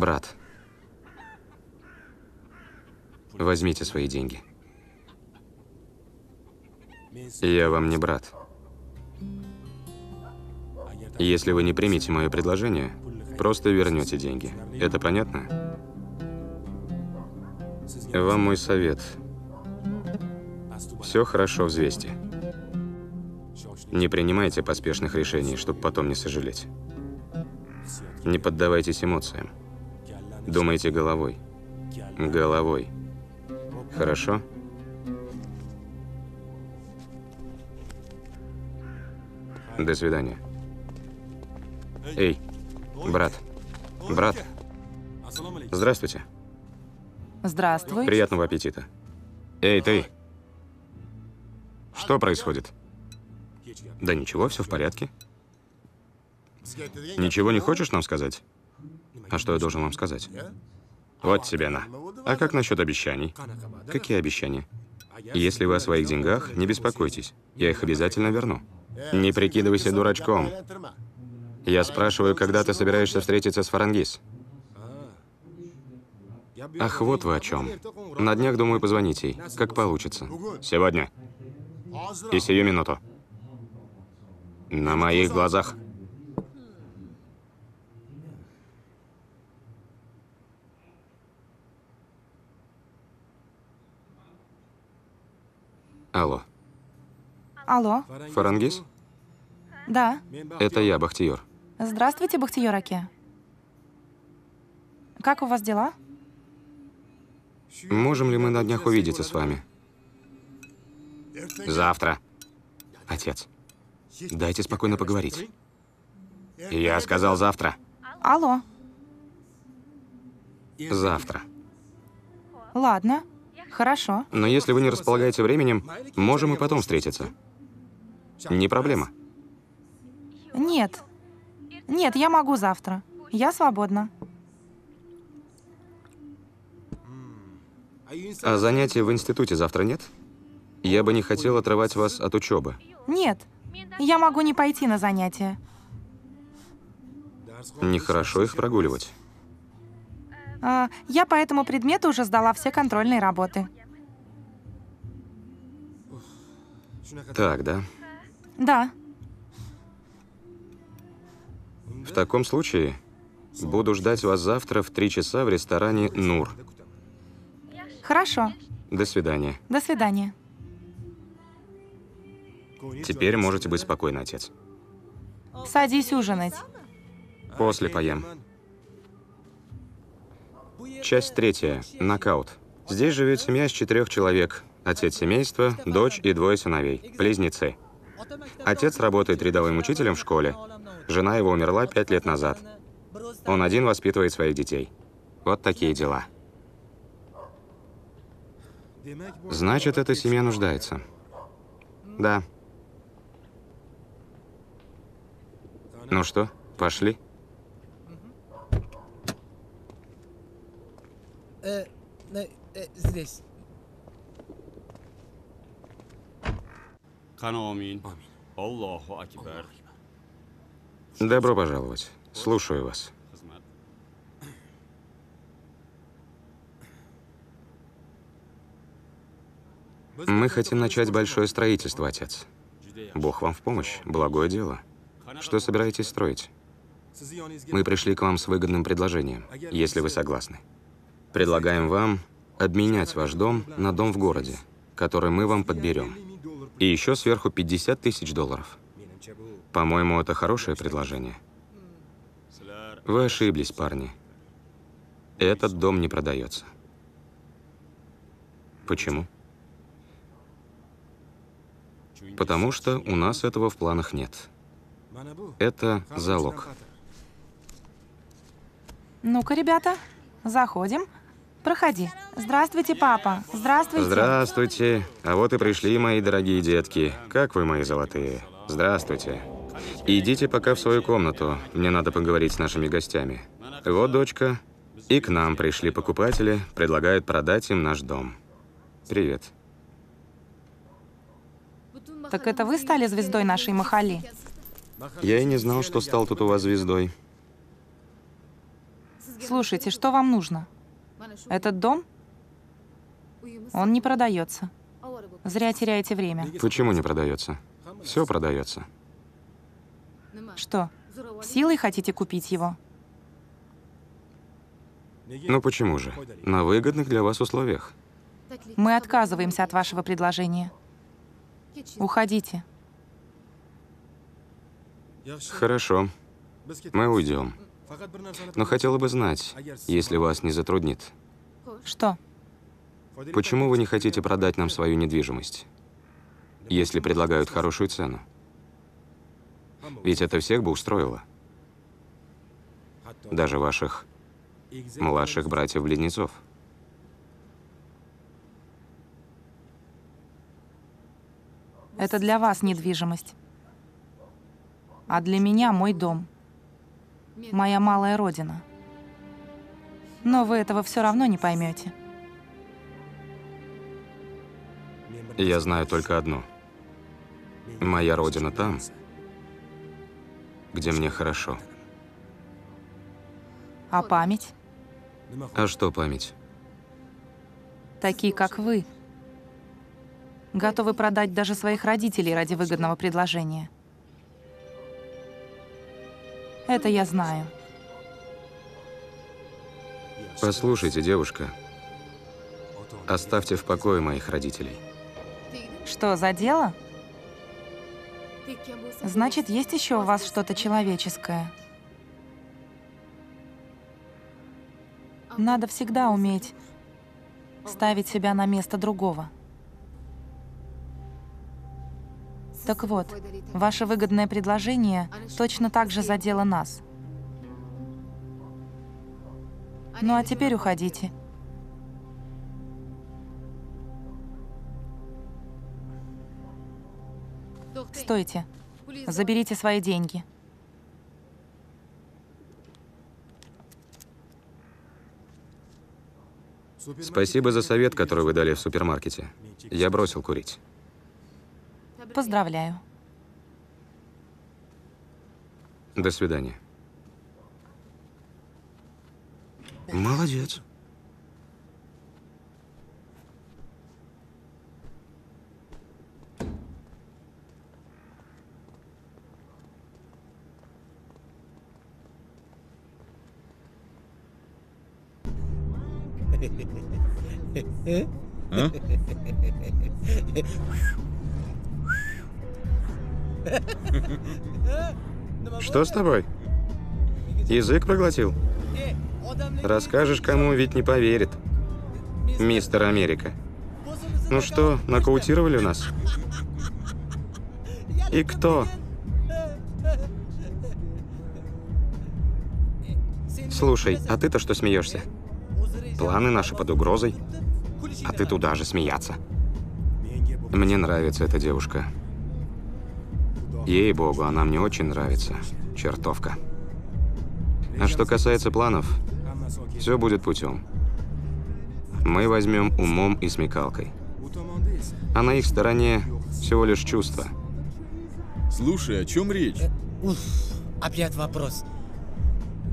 Брат, возьмите свои деньги. Я вам не брат. Если вы не примете мое предложение, просто вернете деньги. Это понятно? Вам мой совет. Все хорошо взвесьте. Не принимайте поспешных решений, чтобы потом не сожалеть. Не поддавайтесь эмоциям. Думайте головой. Головой. Хорошо? До свидания. Эй, брат. Брат. Здравствуйте. Здравствуй. Приятного аппетита. Эй, ты. Что происходит? Да ничего, все в порядке. Ничего не хочешь нам сказать? А что я должен вам сказать? Вот тебе на. А как насчет обещаний? Какие обещания? Если вы о своих деньгах, не беспокойтесь. Я их обязательно верну. Не прикидывайся дурачком. Я спрашиваю, когда ты собираешься встретиться с Фарангис? Ах, вот вы о чем. На днях, думаю, позвонить ей. Как получится. Сегодня. И сию минуту. На моих глазах. Алло. Алло. Фарангис? Да. Это я, Бахтиер. Здравствуйте, Бахтиер Аке. Как у вас дела? Можем ли мы на днях увидеться с вами? Завтра. Отец, дайте спокойно поговорить. Я сказал завтра. Алло. Завтра. Ладно. Хорошо. Но если вы не располагаете временем, можем и потом встретиться. Не проблема. Нет. Нет, я могу завтра. Я свободна. А занятий в институте завтра нет? Я бы не хотел отрывать вас от учебы. Нет. Я могу не пойти на занятия. Нехорошо их прогуливать. А, я по этому предмету уже сдала все контрольные работы. Так, да? Да. В таком случае буду ждать вас завтра в три часа в ресторане «Нур». Хорошо. До свидания. До свидания. Теперь можете быть спокойны, отец. Садись ужинать. После поем. Часть третья. Нокаут. Здесь живет семья из четырех человек. Отец семейства, дочь и двое сыновей. Близнецы. Отец работает рядовым учителем в школе. Жена его умерла пять лет назад. Он один воспитывает своих детей. Вот такие дела. Значит, эта семья нуждается. Да. Ну что, пошли? Э, э, э, здесь. Канамин. Аллаху Акбар. Добро пожаловать. Слушаю вас. Мы хотим начать большое строительство, отец. Бог вам в помощь. Благое дело. Что собираетесь строить? Мы пришли к вам с выгодным предложением, если вы согласны. Предлагаем вам обменять ваш дом на дом в городе, который мы вам подберем. И еще сверху 50 тысяч долларов. По-моему, это хорошее предложение. Вы ошиблись, парни. Этот дом не продается. Почему? Потому что у нас этого в планах нет. Это залог. Ну-ка, ребята, заходим. Проходи. Здравствуйте, папа. Здравствуйте. Здравствуйте. А вот и пришли мои дорогие детки. Как вы, мои золотые? Здравствуйте. Идите пока в свою комнату. Мне надо поговорить с нашими гостями. Вот дочка. И к нам пришли покупатели, предлагают продать им наш дом. Привет. Так это вы стали звездой нашей Махали? Я и не знал, что стал тут у вас звездой. Слушайте, что вам нужно? Этот дом? Он не продается. Зря теряете время. Почему не продается? Все продается. Что, силой хотите купить его? Ну почему же? На выгодных для вас условиях. Мы отказываемся от вашего предложения. Уходите. Хорошо. Мы уйдем. Но хотела бы знать, если вас не затруднит, Что? почему вы не хотите продать нам свою недвижимость, если предлагают хорошую цену? Ведь это всех бы устроило. Даже ваших младших братьев-близнецов. Это для вас недвижимость. А для меня мой дом. Моя малая родина. Но вы этого все равно не поймете. Я знаю только одно. Моя родина там, где мне хорошо. А память? А что память? Такие, как вы, готовы продать даже своих родителей ради выгодного предложения. Это я знаю. Послушайте, девушка, оставьте в покое моих родителей. Что, за дело? Значит, есть еще у вас что-то человеческое. Надо всегда уметь ставить себя на место другого. Так вот, ваше выгодное предложение точно так же задело нас. Ну а теперь уходите. Стойте. Заберите свои деньги. Спасибо за совет, который вы дали в супермаркете. Я бросил курить. Поздравляю. До свидания. Молодец. А? Что с тобой? Язык проглотил? Расскажешь кому, ведь не поверит. Мистер Америка. Ну что, нокаутировали нас? И кто? Слушай, а ты-то что смеешься? Планы наши под угрозой, а ты туда же смеяться. Мне нравится эта девушка. Ей-богу, она мне очень нравится. Чертовка. А что касается планов, все будет путем. Мы возьмем умом и смекалкой. А на их стороне всего лишь чувства. Слушай, о чем речь? Уф, опять вопрос.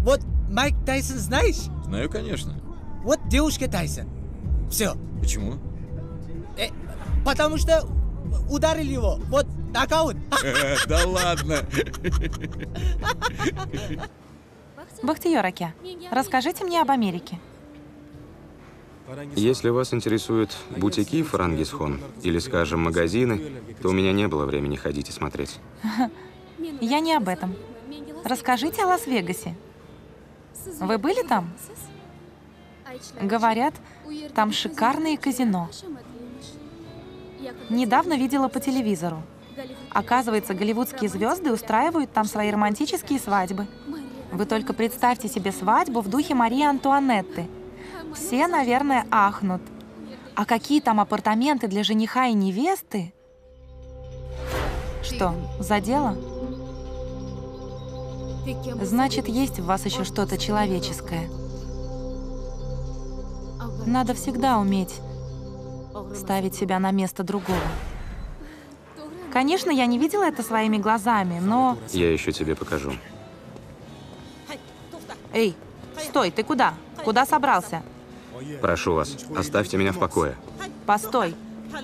Вот Майк Тайсон знаешь? Знаю, конечно. Вот девушка Тайсон. Все. Почему? Э, потому что ударили его. Вот нокаут. Да ладно. Бахтиер Аке, расскажите мне об Америке. Если вас интересуют бутики в Фарангисхон или, скажем, магазины, то у меня не было времени ходить и смотреть. Я не об этом. Расскажите о Лас-Вегасе. Вы были там? Говорят, там шикарные казино. Недавно видела по телевизору. Оказывается, голливудские звезды устраивают там свои романтические свадьбы. Вы только представьте себе свадьбу в духе Марии Антуанетты. Все, наверное, ахнут. А какие там апартаменты для жениха и невесты? Что, задело? Значит, есть в вас еще что-то человеческое. Надо всегда уметь ставить себя на место другого. Конечно, я не видела это своими глазами, но... Я еще тебе покажу. Эй, стой, ты куда? Куда собрался? Прошу вас, оставьте меня в покое. Постой.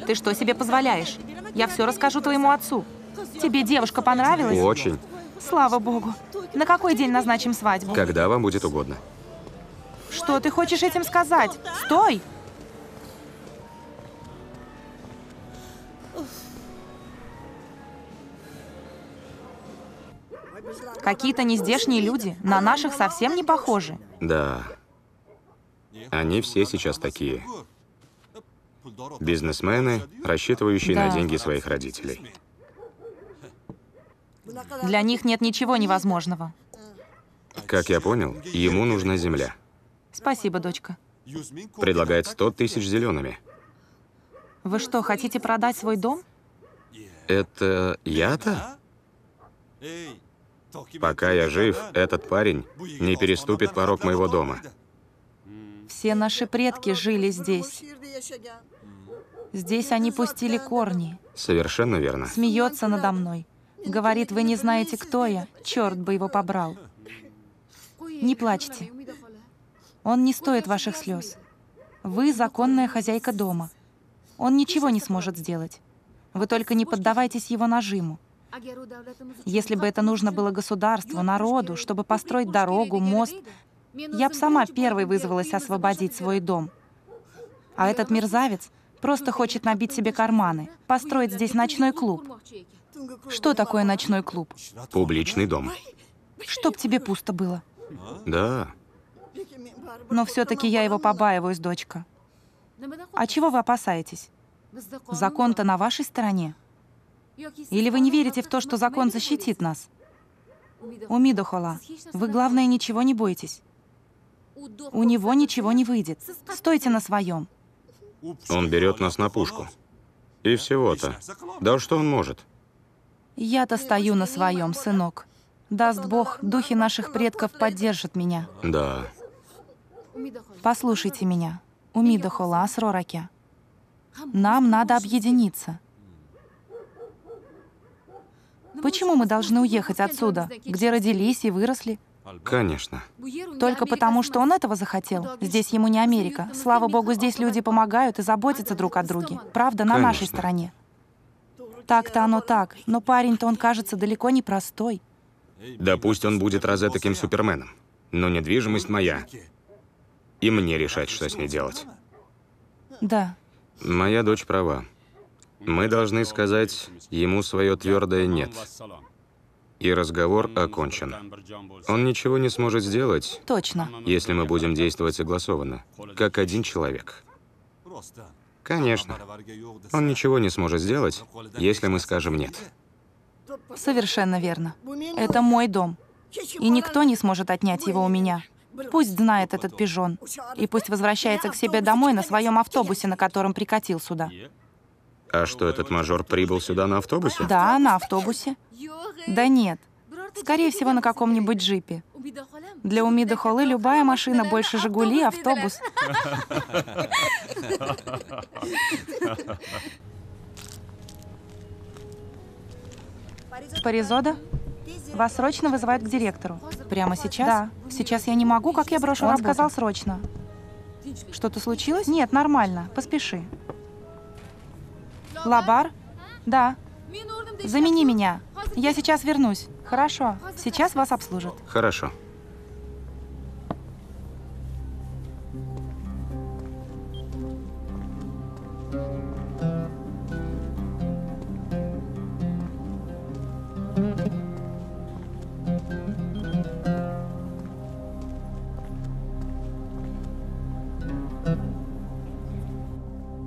Ты что себе позволяешь? Я все расскажу твоему отцу. Тебе девушка понравилась? Очень. Слава богу. На какой день назначим свадьбу? Когда вам будет угодно. Что ты хочешь этим сказать? Стой! Какие-то нездешние люди, на наших совсем не похожи. Да. Они все сейчас такие. Бизнесмены, рассчитывающие на Да. деньги своих родителей. Для них нет ничего невозможного. Как я понял, ему нужна земля. Спасибо, дочка. Предлагает 100 тысяч зелеными. Вы что, хотите продать свой дом? Это я-то? Пока я жив, этот парень не переступит порог моего дома. Все наши предки жили здесь. Здесь они пустили корни. Совершенно верно. Смеется надо мной. Говорит, вы не знаете, кто я. Черт бы его побрал. Не плачьте. Он не стоит ваших слез. Вы законная хозяйка дома. Он ничего не сможет сделать. Вы только не поддавайтесь его нажиму. Если бы это нужно было государству, народу, чтобы построить дорогу, мост, я бы сама первой вызвалась освободить свой дом. А этот мерзавец просто хочет набить себе карманы, построить здесь ночной клуб. Что такое ночной клуб? Публичный дом. Чтоб тебе пусто было. Да. Но все-таки я его побаиваюсь, дочка. А чего вы опасаетесь? Закон-то на вашей стороне. Или вы не верите в то, что закон защитит нас? Умидохола, вы, главное, ничего не бойтесь. У него ничего не выйдет. Стойте на своем. Он берет нас на пушку. И всего-то. Да что он может? Я-то стою на своем, сынок. Даст Бог, духи наших предков поддержат меня. Да. Послушайте меня. Умида Хола Асрораке. Нам надо объединиться. Почему мы должны уехать отсюда, где родились и выросли? Конечно. Только потому, что он этого захотел. Здесь ему не Америка. Слава богу, здесь люди помогают и заботятся друг о друге. Правда, на нашей Конечно. стороне. Так-то оно так, но парень-то он кажется далеко не простой. Да пусть он будет розетоким суперменом. Но недвижимость моя. И мне решать, что с ней делать. Да, Моя дочь права. Мы должны сказать ему свое твердое «нет». И разговор окончен. Он ничего не сможет сделать, точно. если мы будем действовать согласованно, как один человек. Конечно. Он ничего не сможет сделать, если мы скажем «нет». Совершенно верно. Это мой дом. И никто не сможет отнять его у меня. Пусть знает этот пижон. И пусть возвращается к себе домой на своем автобусе, на котором прикатил сюда. А что, этот мажор прибыл сюда на автобусе? Да, на автобусе. Да нет. Скорее всего, на каком-нибудь джипе. Для Умиды Холы любая машина больше «Жигули», автобус. Паризода? Вас срочно вызывают к директору. Прямо сейчас? Да. Сейчас я не могу, как я брошу Он сказал срочно. Что-то случилось? Нет, нормально. Поспеши. Лабар? Да. Замени меня. Я сейчас вернусь. Хорошо. Сейчас вас обслужат. Хорошо.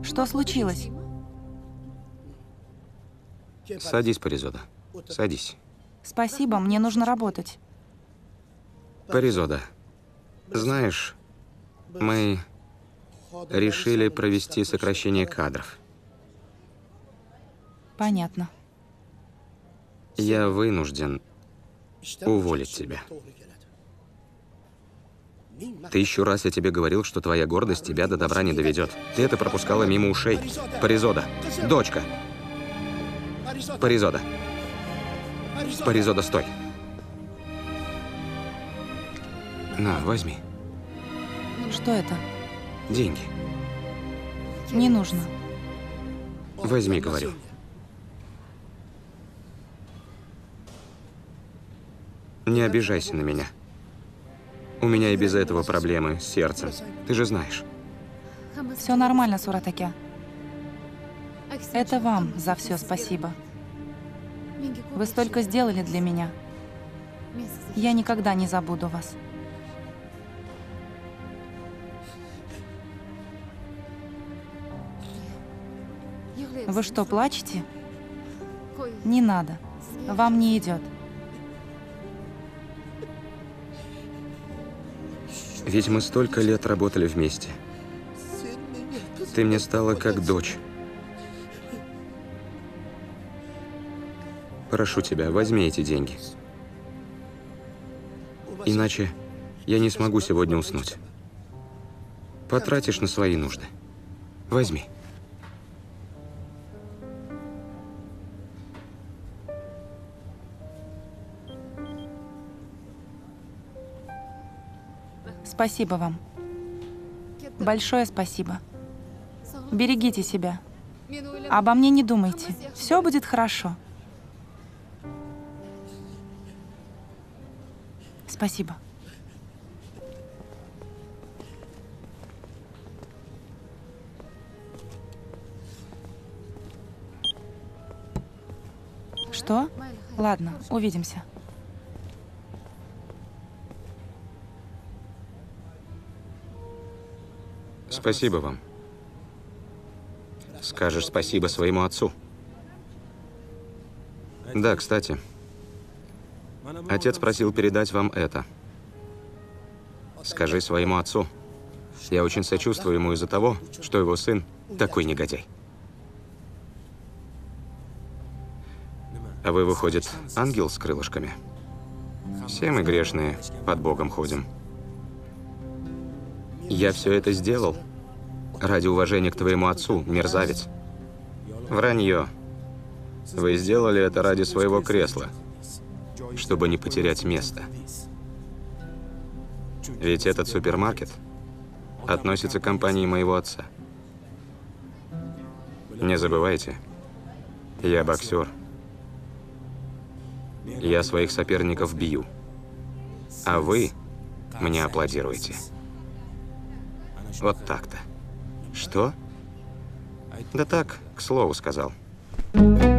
Что случилось? Садись, Паризода. Садись. Спасибо, мне нужно работать. Паризода, знаешь, мы решили провести сокращение кадров. Понятно. Я вынужден уволить тебя. Тысячу раз я тебе говорил, что твоя гордость тебя до добра не доведет. Ты это пропускала мимо ушей. Паризода, дочка. Паризода. Паризода, стой. На, возьми. Что это? Деньги. Не нужно. Возьми, говорю. Не обижайся на меня. У меня и без этого проблемы с сердцем. Ты же знаешь. Все нормально, Суратаке. Это вам за все спасибо. Вы столько сделали для меня. Я никогда не забуду вас. Вы что, плачете? Не надо. Вам не идет. Ведь мы столько лет работали вместе. Ты мне стала как дочь. Прошу тебя, возьми эти деньги. Иначе я не смогу сегодня уснуть. Потратишь на свои нужды. Возьми. Спасибо вам. Большое спасибо. Берегите себя. Обо мне не думайте. Все будет хорошо. Спасибо. Что? Ладно, увидимся. Спасибо вам. Скажешь спасибо своему отцу. Да, кстати. Отец просил передать вам это. Скажи своему отцу. Я очень сочувствую ему из-за того, что его сын такой негодяй. А вы, выходит, ангел с крылышками? Все мы грешные, под Богом ходим. Я все это сделал ради уважения к твоему отцу, мерзавец. Вранье. Вы сделали это ради своего кресла, чтобы не потерять место. Ведь этот супермаркет относится к компании моего отца. Не забывайте, я боксер. Я своих соперников бью. А вы мне аплодируете. Вот так-то. Что? Да так, к слову сказал. Нет.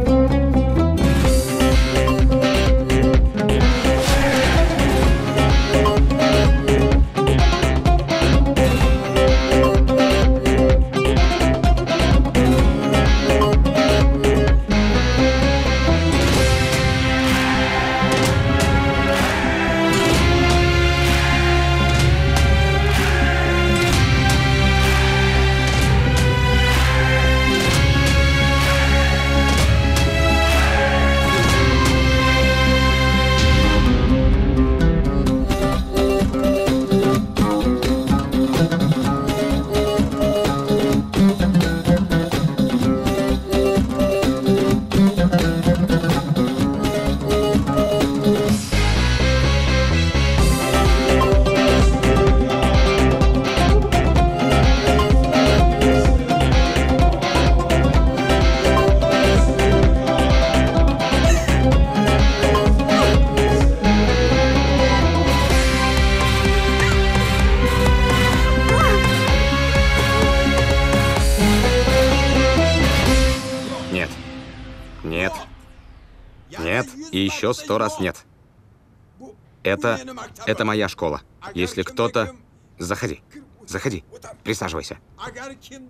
Еще сто раз нет. Это... Это моя школа. Если кто-то... Заходи. Заходи. Присаживайся.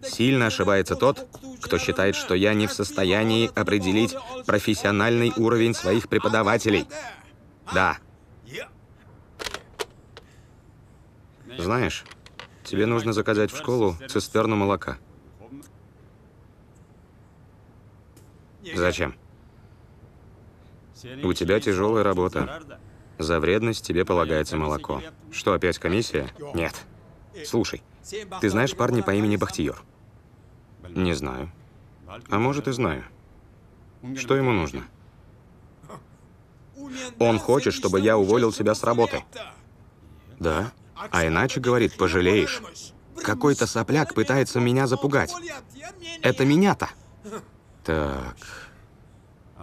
Сильно ошибается тот, кто считает, что я не в состоянии определить профессиональный уровень своих преподавателей. Да. Знаешь, тебе нужно заказать в школу цистерну молока. Зачем? У тебя тяжелая работа. За вредность тебе полагается молоко. Что, опять комиссия? Нет. Слушай, ты знаешь парня по имени Бахтиер? Не знаю. А может и знаю. Что ему нужно? Он хочет, чтобы я уволил тебя с работы. Да? А иначе, говорит, пожалеешь. Какой-то сопляк пытается меня запугать. Это меня-то. Так.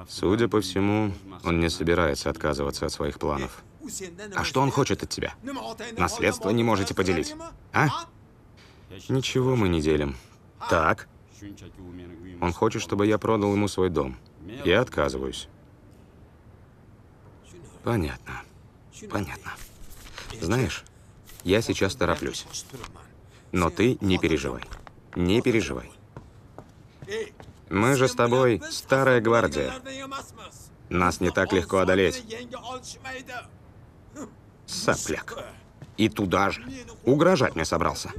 Судя по всему, он не собирается отказываться от своих планов. А что он хочет от тебя? Наследство не можете поделить. А? Ничего мы не делим. Так. Он хочет, чтобы я продал ему свой дом. Я отказываюсь. Понятно. Понятно. Знаешь, я сейчас тороплюсь. Но ты не переживай. Не переживай. Мы же с тобой старая гвардия. Нас не так легко одолеть. Сопляк. И туда же. Угрожать мне собрался.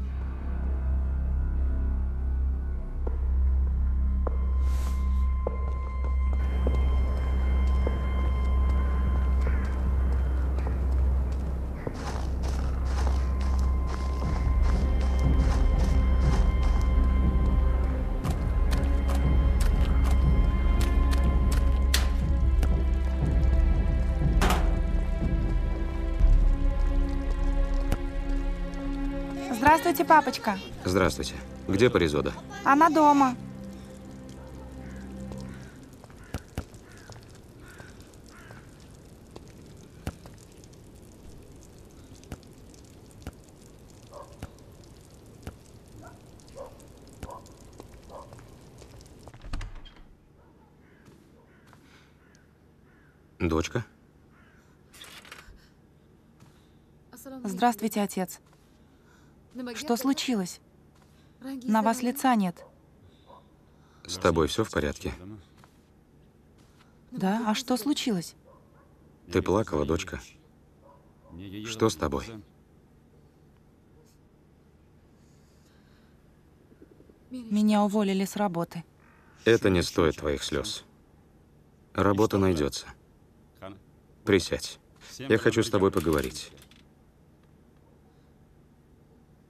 Здравствуйте, папочка. Здравствуйте. Где Паризода? Она дома. Дочка? Здравствуйте, отец. Что случилось? На вас лица нет. С тобой все в порядке? Да? А что случилось? Ты плакала, дочка? Что с тобой? Меня уволили с работы. Это не стоит твоих слез. Работа найдется. Присядь. Я хочу с тобой поговорить.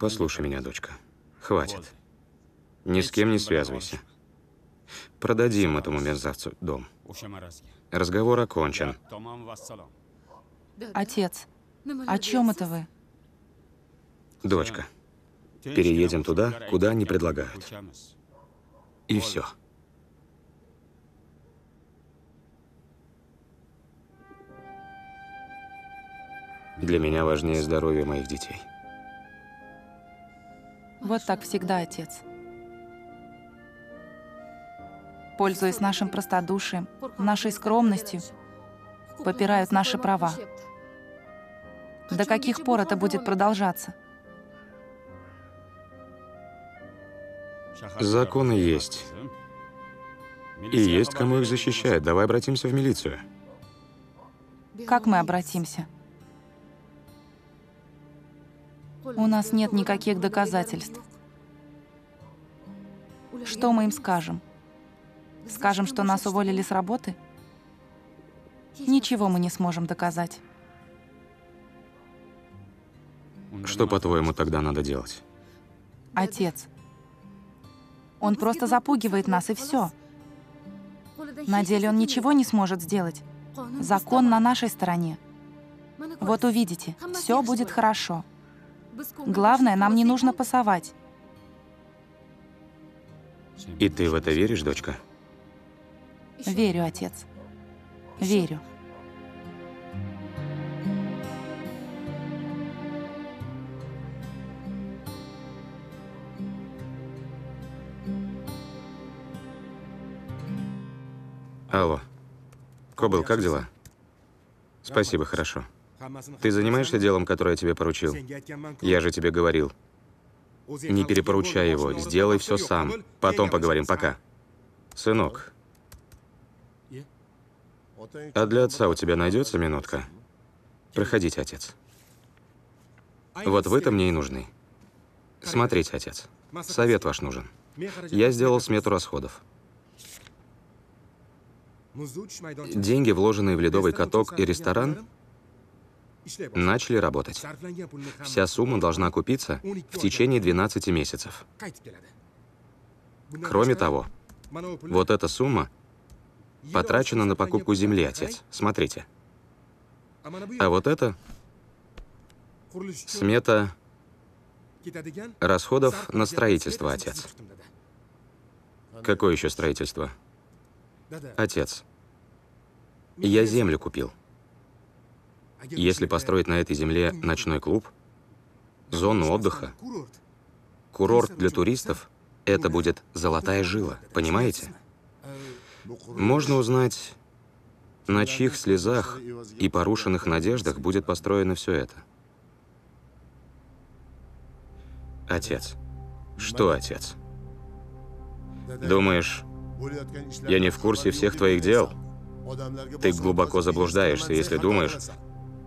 Послушай меня, дочка. Хватит. Ни с кем не связывайся. Продадим этому мерзавцу дом. Разговор окончен. Отец, о чем это вы? Дочка, переедем туда, куда они предлагают. И все. Для меня важнее здоровье моих детей. Вот так всегда, отец. Пользуясь нашим простодушием, нашей скромностью, попирают наши права. До каких пор это будет продолжаться? Законы есть. И есть, кому их защищает. Давай обратимся в милицию. Как мы обратимся? У нас нет никаких доказательств. Что мы им скажем? Скажем, что нас уволили с работы? Ничего мы не сможем доказать. Что, по-твоему, тогда надо делать? Отец. Он просто запугивает нас, и все. На деле он ничего не сможет сделать. Закон на нашей стороне. Вот увидите, все будет хорошо. Главное, нам не нужно пасовать. И ты в это веришь, дочка? Верю, отец. Верю. Алло. Кобыл, как дела? Спасибо, хорошо. Ты занимаешься делом, которое я тебе поручил? Я же тебе говорил. Не перепоручай его, сделай все сам. Потом поговорим, пока. Сынок, а для отца у тебя найдется минутка? Проходите, отец. Вот вы-то мне и нужны. Смотрите, отец, совет ваш нужен. Я сделал смету расходов. Деньги, вложенные в ледовый каток и ресторан, начали работать. Вся сумма должна окупиться в течение 12 месяцев. Кроме того, вот эта сумма потрачена на покупку земли, отец. Смотрите. А вот это смета расходов на строительство, отец. Какое еще строительство? Отец, я землю купил. Если построить на этой земле ночной клуб, зону отдыха, курорт для туристов, это будет золотая жила, понимаете? Можно узнать, на чьих слезах и порушенных надеждах будет построено все это. Отец. Что, отец? Думаешь, я не в курсе всех твоих дел? Ты глубоко заблуждаешься, если думаешь,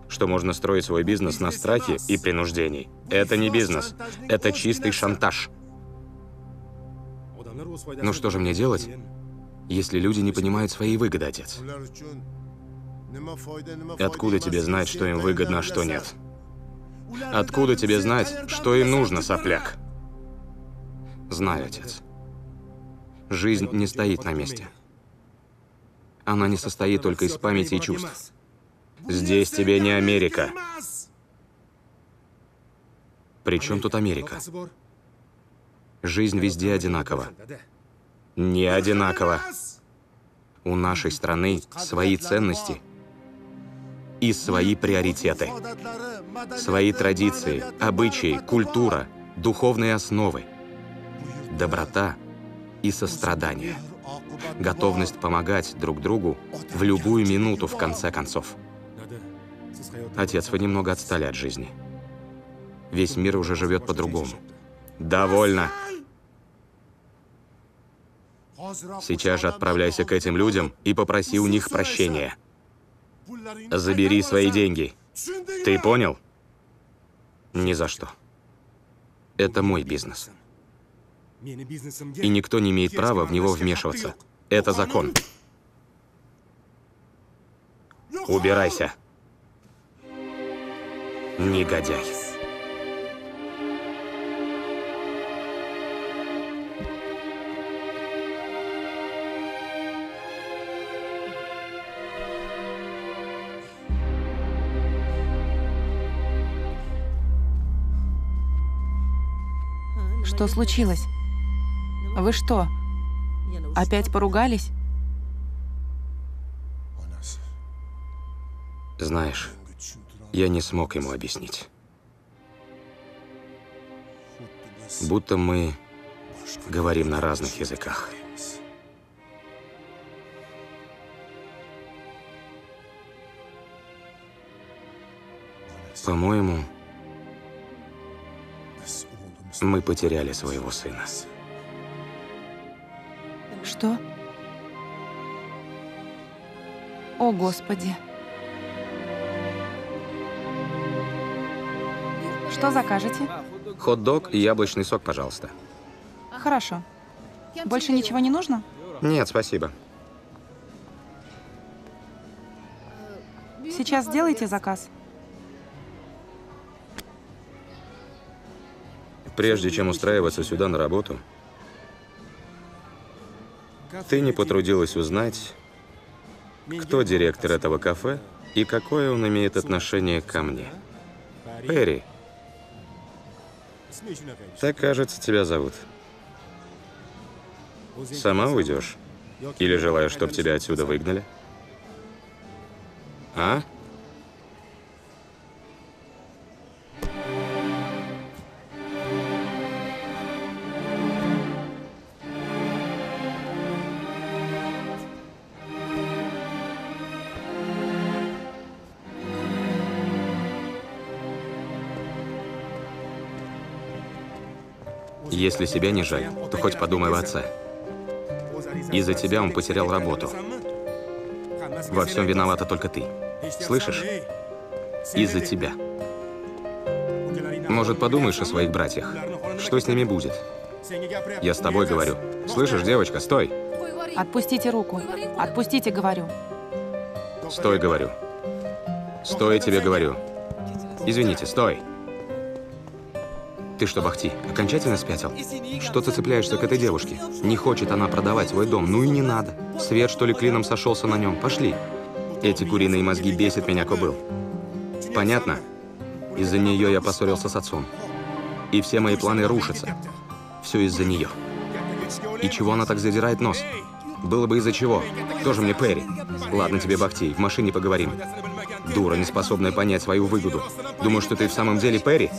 что можно строить свой бизнес на страхе и принуждении. Это не бизнес, это чистый шантаж. Ну что же мне делать, если люди не понимают своей выгоды, отец? Откуда тебе знать, что им выгодно, а что нет? Откуда тебе знать, что им нужно, сопляк? Знаю, отец. Жизнь не стоит на месте. Она не состоит только из памяти и чувств. Здесь тебе не Америка. Причем тут Америка? Жизнь везде одинакова. Не одинаково. У нашей страны свои ценности и свои приоритеты. Свои традиции, обычаи, культура, духовные основы. Доброта и сострадание. Готовность помогать друг другу в любую минуту, в конце концов. Отец, вы немного отстали от жизни. Весь мир уже живет по-другому. Довольно. Сейчас же отправляйся к этим людям и попроси у них прощения. Забери свои деньги. Ты понял? Ни за что. Это мой бизнес. И никто не имеет права в него вмешиваться. Это закон. Убирайся. Негодяй. Что случилось? Вы что, опять поругались? Знаешь, я не смог ему объяснить. Будто мы говорим на разных языках. По-моему, мы потеряли своего сына. Что? О, Господи. Что закажете? Хот-дог и яблочный сок, пожалуйста. Хорошо. Больше ничего не нужно? Нет, спасибо. Сейчас сделайте заказ. Прежде чем устраиваться сюда на работу, ты не потрудилась узнать, кто директор этого кафе и какое он имеет отношение ко мне. Перри. Так, кажется, тебя зовут. Сама уйдешь? Или желаешь, чтобы тебя отсюда выгнали? А? Если себя не жаль, то хоть подумай об отце. Из-за тебя он потерял работу. Во всем виновата только ты. Слышишь? Из-за тебя. Может, подумаешь о своих братьях? Что с ними будет? Я с тобой говорю. Слышишь, девочка, стой! Отпустите руку. Отпустите, говорю. Стой, говорю. Стой, тебе говорю. Извините, стой. Ты что, Бахти, окончательно спятил? Что ты цепляешься к этой девушке? Не хочет она продавать свой дом, ну и не надо. Свет, что ли, клином сошелся на нем? Пошли. Эти куриные мозги бесят меня, кобыл. Понятно? Из-за нее я поссорился с отцом. И все мои планы рушатся. Все из-за нее. И чего она так задирает нос? Было бы из-за чего. Тоже мне Перри. Ладно тебе, Бахти, в машине поговорим. Дура, не способная понять свою выгоду. Думаю, что ты в самом деле Перри?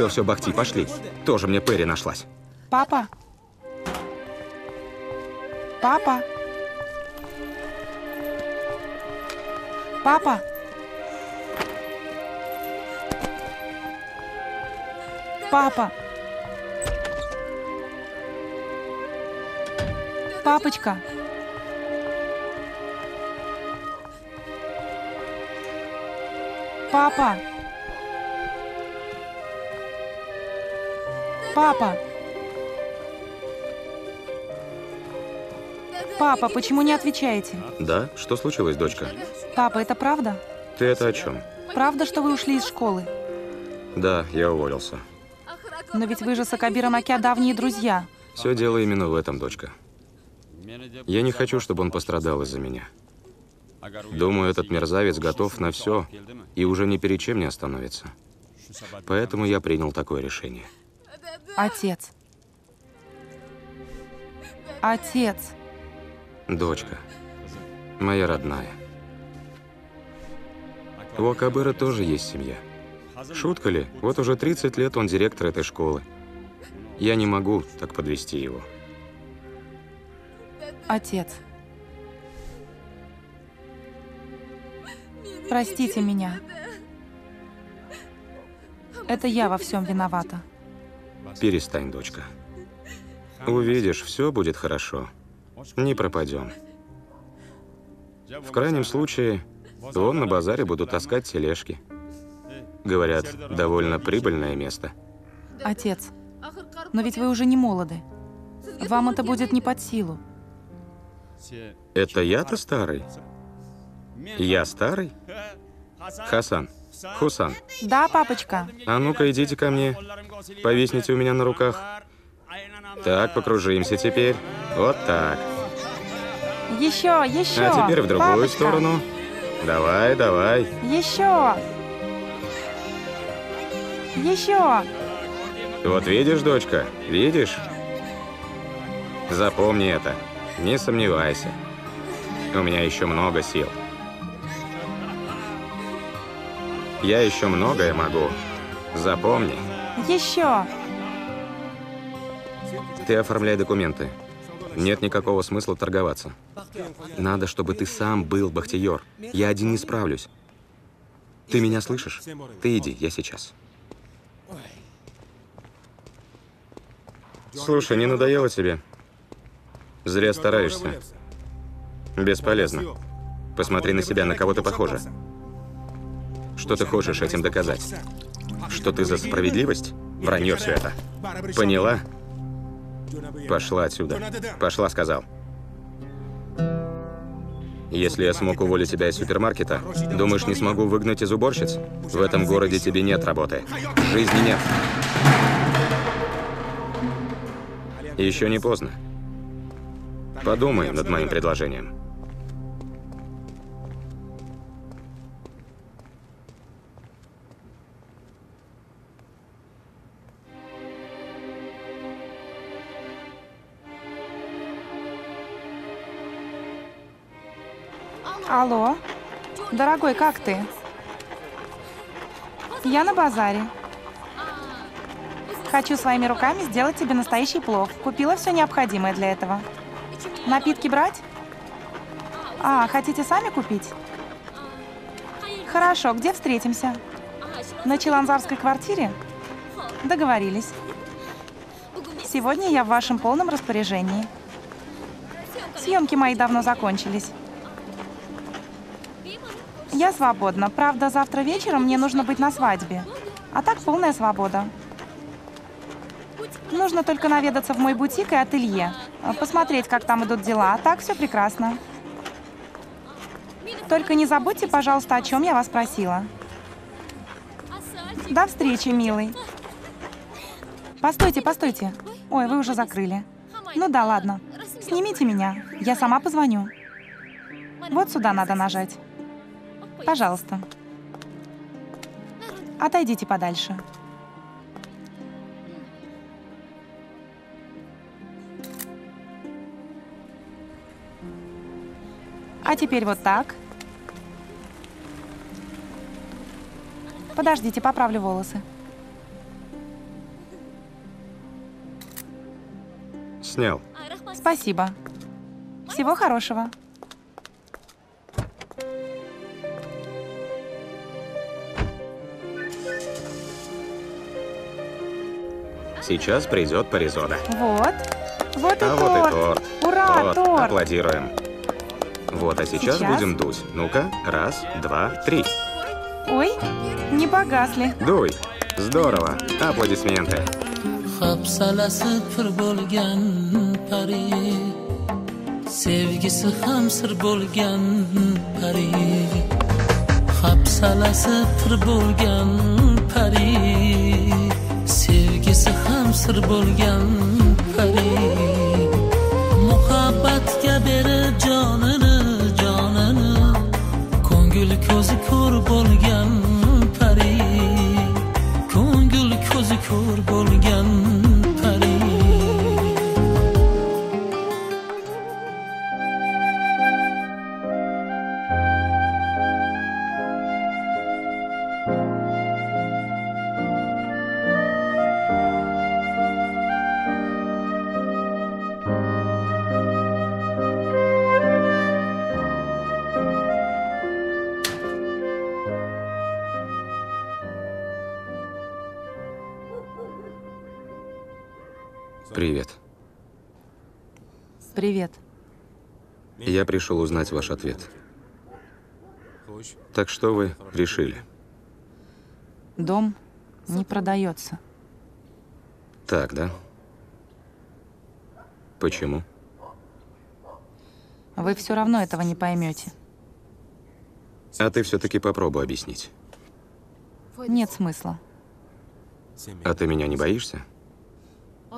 Все, все, Бахти, пошли. Тоже мне Перри нашлась. Папа? Папа? Папа? Папа? Папочка? Папа? Папа? Папа, почему не отвечаете? Да? Что случилось, дочка? Папа, это правда? Ты это о чем? Правда, что вы ушли из школы? Да, я уволился. Но ведь вы же с Акабиром Акя давние друзья. Все дело именно в этом, дочка. Я не хочу, чтобы он пострадал из-за меня. Думаю, этот мерзавец готов на все и уже ни перед чем не остановится. Поэтому я принял такое решение. Отец. Отец. Дочка. Моя родная. У Акабыра тоже есть семья. Шутка ли? Вот уже 30 лет он директор этой школы. Я не могу так подвести его. Отец. Простите меня. Это я во всем виновата. Перестань, дочка. Увидишь, все будет хорошо. Не пропадем. В крайнем случае, вон на базаре будут таскать тележки. Говорят, довольно прибыльное место. Отец, но ведь вы уже не молоды. Вам это будет не под силу. Это я-то старый? Я старый? Хасан. Хусан. Да, папочка. А ну-ка, идите ко мне. Повисните у меня на руках. Так, покружимся теперь. Вот так. Еще, еще. А теперь в другую Папочка. сторону. Давай, давай. Еще. Еще. Вот видишь, дочка, видишь? Запомни это. Не сомневайся. У меня еще много сил. Я еще многое могу. Запомни. Еще. Ты оформляй документы. Нет никакого смысла торговаться. Надо, чтобы ты сам был, Бахтиер. Я один не справлюсь. Ты меня слышишь? Ты иди, я сейчас. Слушай, не надоело тебе? Зря стараешься. Бесполезно. Посмотри на себя, на кого ты похожа. Что ты хочешь этим доказать? Что ты за справедливость? Вранье все это. Поняла? Пошла отсюда. Пошла, сказал. Если я смог уволить тебя из супермаркета, думаешь, не смогу выгнать из уборщиц? В этом городе тебе нет работы. Жизни нет. Еще не поздно. Подумаем над моим предложением. Алло. Дорогой, как ты? Я на базаре. Хочу своими руками сделать тебе настоящий плов. Купила все необходимое для этого. Напитки брать? А, хотите сами купить? Хорошо, где встретимся? На Челанзарской квартире? Договорились. Сегодня я в вашем полном распоряжении. Съемки мои давно закончились. Я свободна. Правда, завтра вечером мне нужно быть на свадьбе. А так полная свобода. Нужно только наведаться в мой бутик и ателье. Посмотреть, как там идут дела. А так все прекрасно. Только не забудьте, пожалуйста, о чем я вас просила. До встречи, милый. Постойте, постойте. Ой, вы уже закрыли. Ну да, ладно. Снимите меня. Я сама позвоню. Вот сюда надо нажать. Пожалуйста. Отойдите подальше. А теперь вот так. Подождите, поправлю волосы. Снял. Спасибо. Всего хорошего. Сейчас придет Паризода. Вот. Вот и А торт. вот и торт. Ура, Вот, торт. аплодируем. Вот, а сейчас, Сейчас? будем дуть. Ну-ка, раз, два, три. Ой, не погасли. Дуй. Здорово. Аплодисменты. hapsalasi pir bo'lgan pari sevgisi ham sir bo'lgan pari hapsalasi pir bo'lgan pari sevgisi ham sir bo'lgan pari muhabbatga berib jonini jonini ko'ngil ko'zi ko'r bo'lgan пришел узнать ваш ответ. Так что вы решили? Дом не продается. Так, да? Почему? Вы все равно этого не поймете. А ты все-таки попробуй объяснить. Нет смысла. А ты меня не боишься?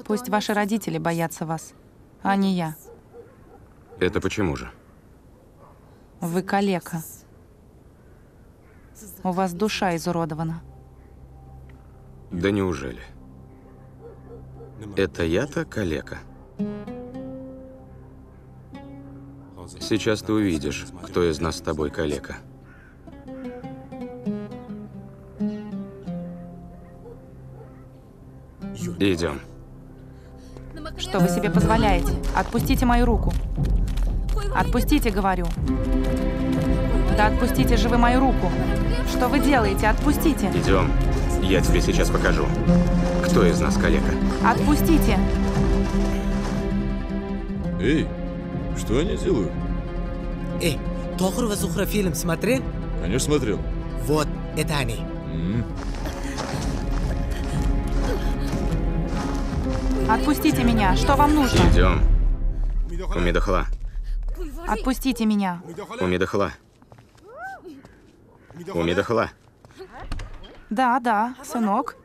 Пусть ваши родители боятся вас, а не я. Это почему же? Вы калека. У вас душа изуродована. Да неужели? Это я-то калека? Сейчас ты увидишь, кто из нас с тобой калека. Идем. Что вы себе позволяете? Отпустите мою руку. Отпустите, говорю. Да отпустите же вы мою руку. Что вы делаете? Отпустите. Идем. Я тебе сейчас покажу, кто из нас калека. Отпустите. Эй, что они делают? Эй, Тохр и Зухра фильм смотрел? Конечно, смотрел. Вот, это они. М, Отпустите меня. Что вам нужно? Идем. Умидохла. Отпустите меня. Умидохла. Умидохла. Да, да, сынок.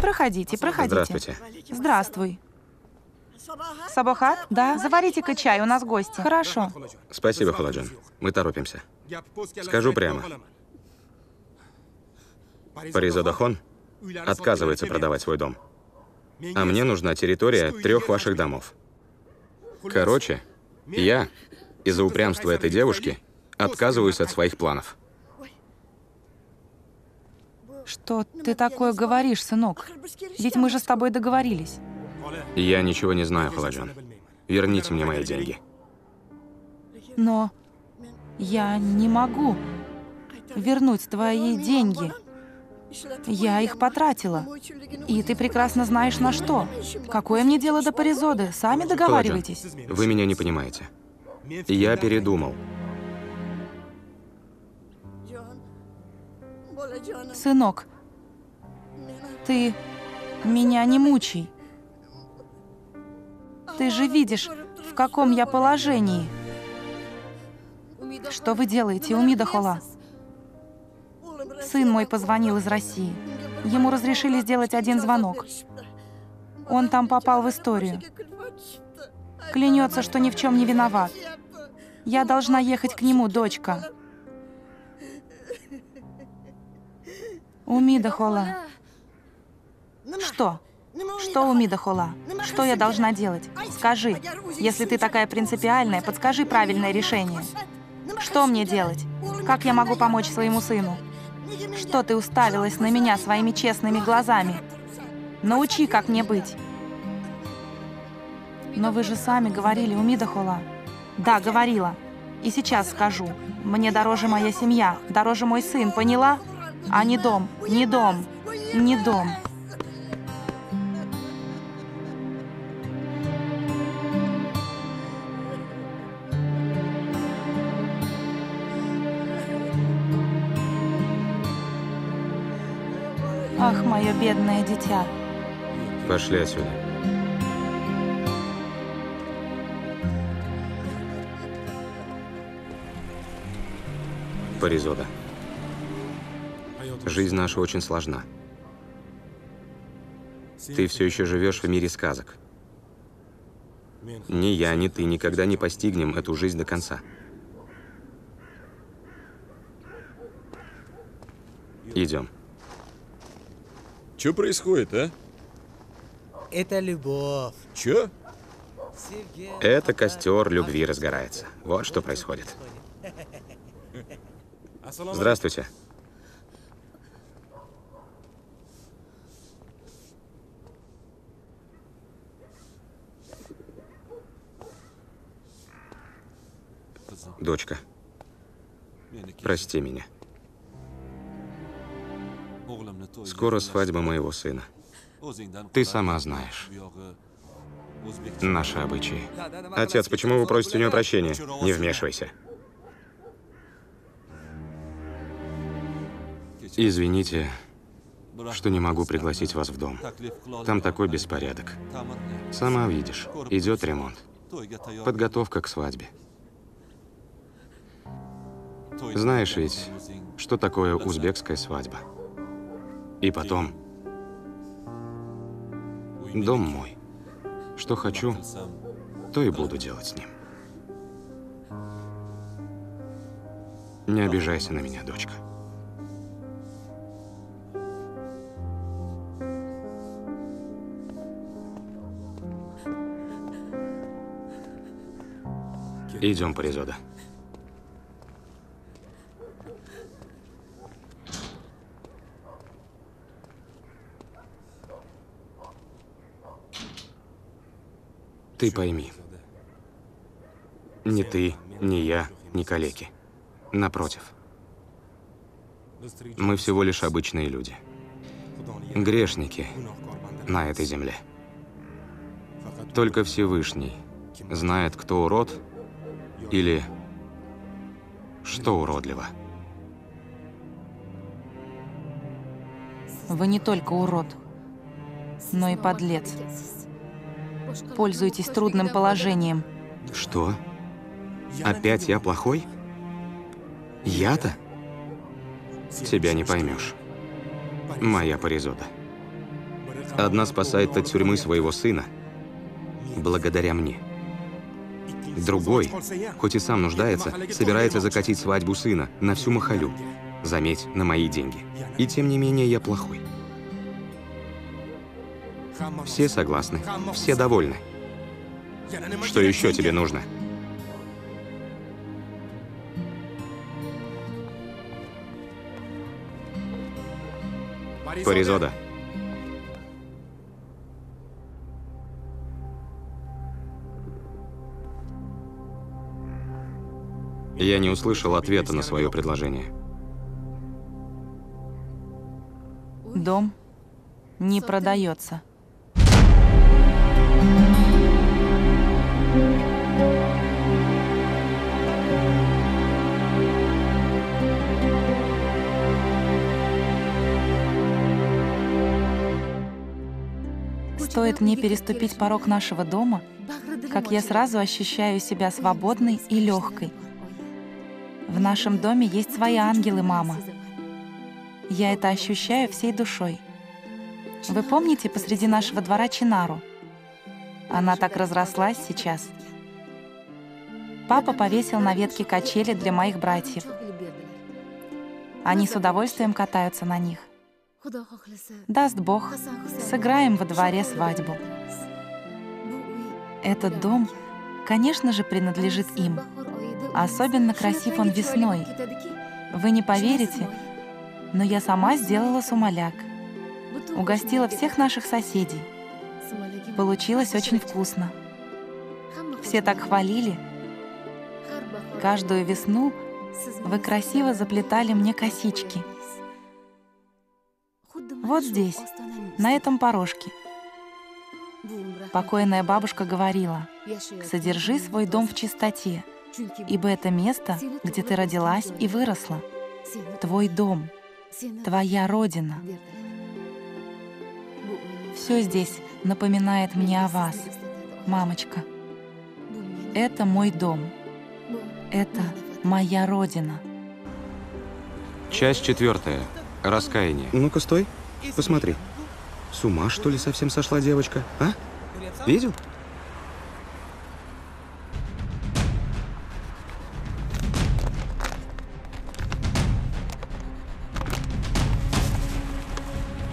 Проходите, проходите. Здравствуйте. Здравствуй. Сабахат? Да, заварите-ка чай, у нас гости. Хорошо. Спасибо, Халаджан. Мы торопимся. Скажу прямо. Паризодахон отказывается продавать свой дом. А мне нужна территория трех ваших домов. Короче, я из-за упрямства этой девушки отказываюсь от своих планов. Что ты такое говоришь, сынок? Ведь мы же с тобой договорились. Я ничего не знаю, Халаджан. Верните мне мои деньги. Но я не могу вернуть твои деньги. Я их потратила. И ты прекрасно знаешь на что. Какое мне дело до Паризоды? Сами договаривайтесь. Халаджан, вы меня не понимаете. Я передумал. Сынок, ты меня не мучай. Ты же видишь, в каком я положении. Что вы делаете, Умида Хола? Сын мой позвонил из России. Ему разрешили сделать один звонок. Он там попал в историю. Клянется, что ни в чем не виноват. Я должна ехать к нему, дочка. Умида Хола. Что? Что, Умида Хола? Что я должна делать? Скажи. Если ты такая принципиальная, подскажи правильное решение. Что мне делать? Как я могу помочь своему сыну? Что ты уставилась на меня своими честными глазами? Научи, как мне быть. Но вы же сами говорили, Умида Хола. Да, говорила. И сейчас скажу. Мне дороже моя семья, дороже мой сын, поняла? А не дом, не дом, не дом. Ах, мое бедное дитя. Пошли отсюда. Паризода. Жизнь наша очень сложна. Ты все еще живешь в мире сказок. Ни я, ни ты никогда не постигнем эту жизнь до конца. Идем. Что происходит, а? Это любовь. Чё? Это костер любви разгорается. Вот что происходит. Здравствуйте. Дочка, прости меня. Скоро свадьба моего сына. Ты сама знаешь. Наши обычаи. Отец, почему вы просите у него прощения? Не вмешивайся. Извините, что не могу пригласить вас в дом. Там такой беспорядок. Сама видишь, идет ремонт. Подготовка к свадьбе. Знаешь ведь, что такое узбекская свадьба? И потом, дом мой. Что хочу, то и буду делать с ним. Не обижайся на меня, дочка. Идем, Паризода. Ты пойми, ни ты, ни я, ни калеки. Напротив, мы всего лишь обычные люди. Грешники на этой земле. Только Всевышний знает, кто урод или что уродливо. Вы не только урод, но и подлец. Пользуйтесь трудным положением. Что? Опять я плохой? Я-то? Тебя не поймешь. Моя Паризода. Одна спасает от тюрьмы своего сына, благодаря мне. Другой, хоть и сам нуждается, собирается закатить свадьбу сына на всю Махалю. Заметь, на мои деньги. И тем не менее я плохой. Все согласны, все довольны. Что еще тебе нужно? Паризода. Я не услышал ответа на свое предложение. Дом не продается. Стоит мне переступить порог нашего дома, как я сразу ощущаю себя свободной и легкой. В нашем доме есть свои ангелы, мама. Я это ощущаю всей душой. Вы помните посреди нашего двора Чинару? Она так разрослась сейчас. Папа повесил на ветке качели для моих братьев. Они с удовольствием катаются на них. Даст Бог, сыграем во дворе свадьбу. Этот дом, конечно же, принадлежит им. Особенно красив он весной. Вы не поверите, но я сама сделала сумаляк. Угостила всех наших соседей. Получилось очень вкусно. Все так хвалили. Каждую весну вы красиво заплетали мне косички. Вот здесь, на этом порожке. Покойная бабушка говорила, «Содержи свой дом в чистоте, ибо это место, где ты родилась и выросла. Твой дом, твоя родина. Все здесь напоминает мне о вас, мамочка. Это мой дом. Это моя родина. Часть четвертая. Раскаяние. Ну-ка, стой. Посмотри. С ума, что ли, совсем сошла девочка, а? Видел?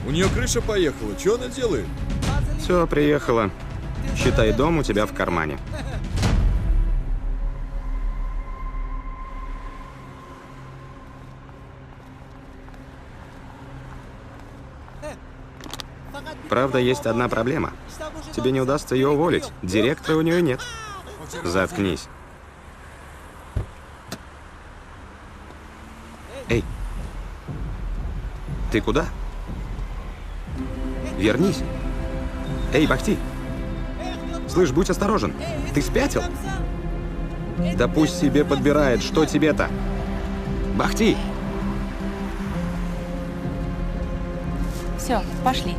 У нее крыша поехала. Что она делает? Все, приехала. Считай, дом у тебя в кармане. Правда, есть одна проблема. Тебе не удастся ее уволить. Директора у нее нет. Заткнись. Эй. Ты куда? Вернись. Эй, Бахти. Слышь, будь осторожен. Ты спятил? Да пусть себе подбирает, что тебе-то? Бахти! Все, пошли.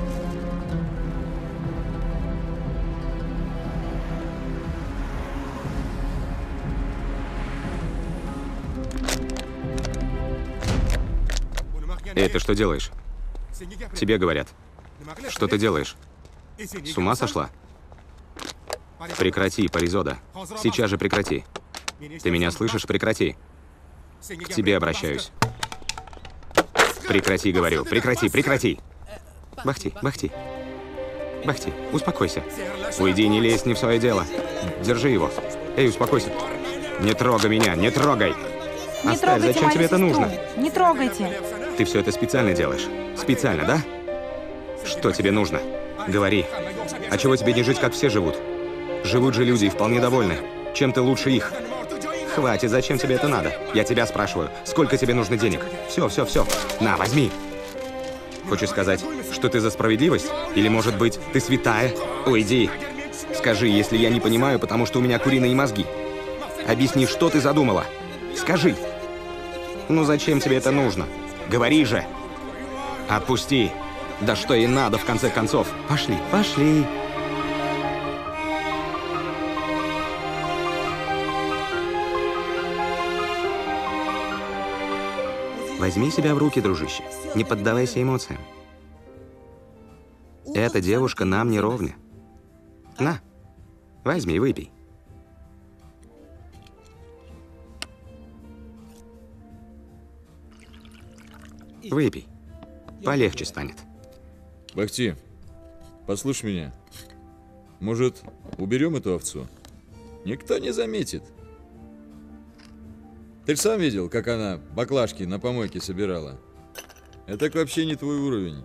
Эй, ты что делаешь? Тебе говорят. Что ты делаешь? С ума сошла? Прекрати, Паризода. Сейчас же прекрати. Ты меня слышишь? Прекрати. К тебе обращаюсь. Прекрати, говорю. Прекрати, прекрати. Бахти, Бахти. Бахти, успокойся. Уйди, не лезь не в свое дело. Держи его. Эй, успокойся. Не трогай меня, не трогай. Не Оставь, трогайте зачем тебе это сестру. нужно? Не трогайте. Ты все это специально делаешь? Специально, да? Что тебе нужно? Говори. А чего тебе не жить, как все живут? Живут же люди и вполне довольны. Чем ты лучше их? Хватит, зачем тебе это надо? Я тебя спрашиваю, сколько тебе нужно денег? Все, все, все. На, возьми. Хочешь сказать, что ты за справедливость? Или, может быть, ты святая? Уйди. Скажи, если я не понимаю, потому что у меня куриные мозги. Объясни, что ты задумала. Скажи. Ну зачем тебе это нужно? Говори же. Отпусти. Да что ей надо, в конце концов? Пошли, пошли. Возьми себя в руки, дружище. Не поддавайся эмоциям. Эта девушка нам не ровня. На, возьми, выпей. Выпей. Полегче станет. Бахти, послушай меня. Может, уберем эту овцу? Никто не заметит. Ты же сам видел, как она баклажки на помойке собирала. Это так вообще не твой уровень.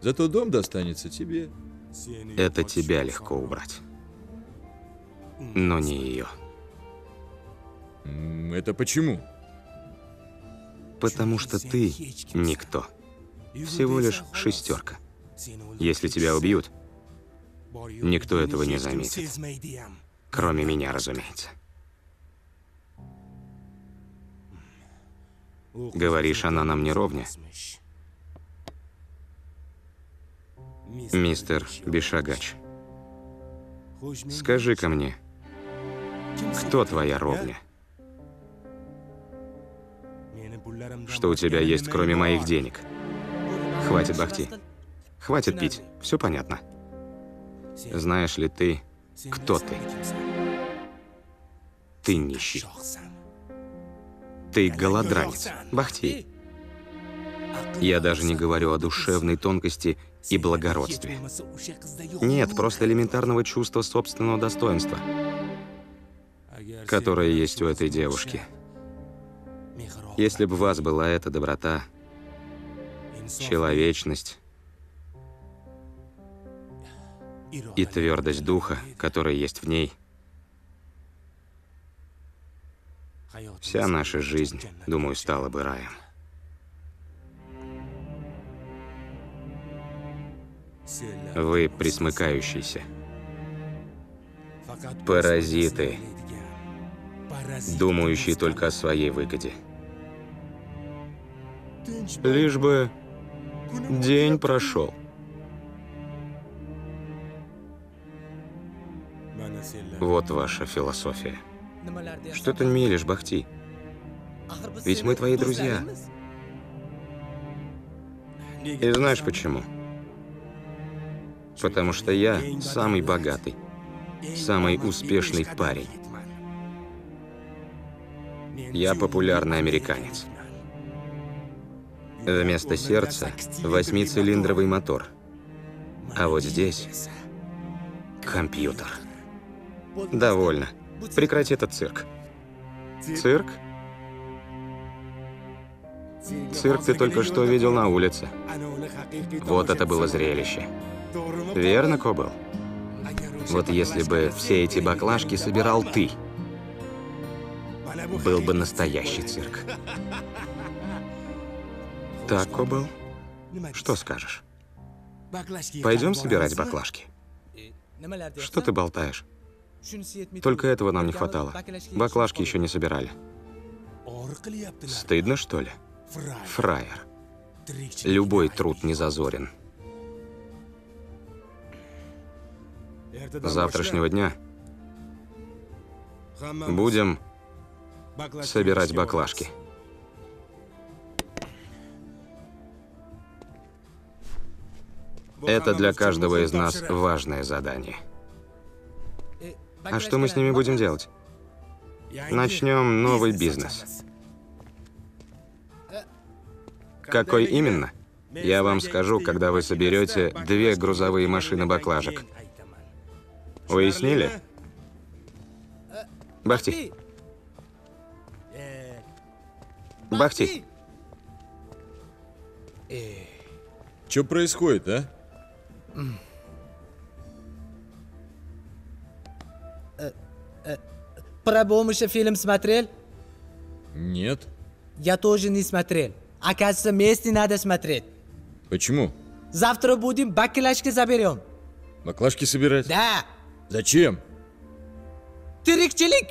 Зато дом достанется тебе. Это тебя легко убрать. Но не ее. Это почему? Потому что ты никто. Всего лишь шестерка. Если тебя убьют, никто этого не заметит. Кроме меня, разумеется. Говоришь, она нам не ровня? Мистер Бишагач, скажи-ка мне, кто твоя ровня? Что у тебя есть, кроме моих денег? Хватит бахти. Хватит пить. Все понятно. Знаешь ли ты, кто ты? Ты нищий. Ты голодранец. Бахти. Я даже не говорю о душевной тонкости и благородстве. Нет, просто элементарного чувства собственного достоинства, которое есть у этой девушки. Если бы у вас была эта доброта, человечность и твердость духа, которая есть в ней, вся наша жизнь, думаю, стала бы раем. Вы присмыкающиеся, паразиты, думающие только о своей выгоде. Лишь бы день прошел. Вот ваша философия. Что ты мелешь, Бахти? Ведь мы твои друзья. И знаешь почему? Потому что я самый богатый, самый успешный парень. Я популярный американец. Вместо сердца восьмицилиндровый мотор. А вот здесь компьютер. Довольно. Прекрати этот цирк. Цирк? Цирк ты только что видел на улице. Вот это было зрелище. Верно, Кобл? Вот если бы все эти баклажки собирал ты, был бы настоящий цирк. Так, Кобл? Что скажешь? Пойдем собирать баклажки. Что ты болтаешь? Только этого нам не хватало. Баклажки еще не собирали. Стыдно, что ли? Фраер. Любой труд не зазорен. Завтрашнего дня будем Собирать баклажки. Это для каждого из нас важное задание. А что мы с ними будем делать? Начнем новый бизнес. Какой именно? Я вам скажу, когда вы соберете две грузовые машины баклажек. Уяснили? Бахти. Бахти. Что происходит, а? Про Бомыша фильм смотрел? Нет. Я тоже не смотрел. Оказывается, вместе надо смотреть. Почему? Завтра будем баклажки заберем. Баклажки собирать? Да. Зачем? Тирикчилик.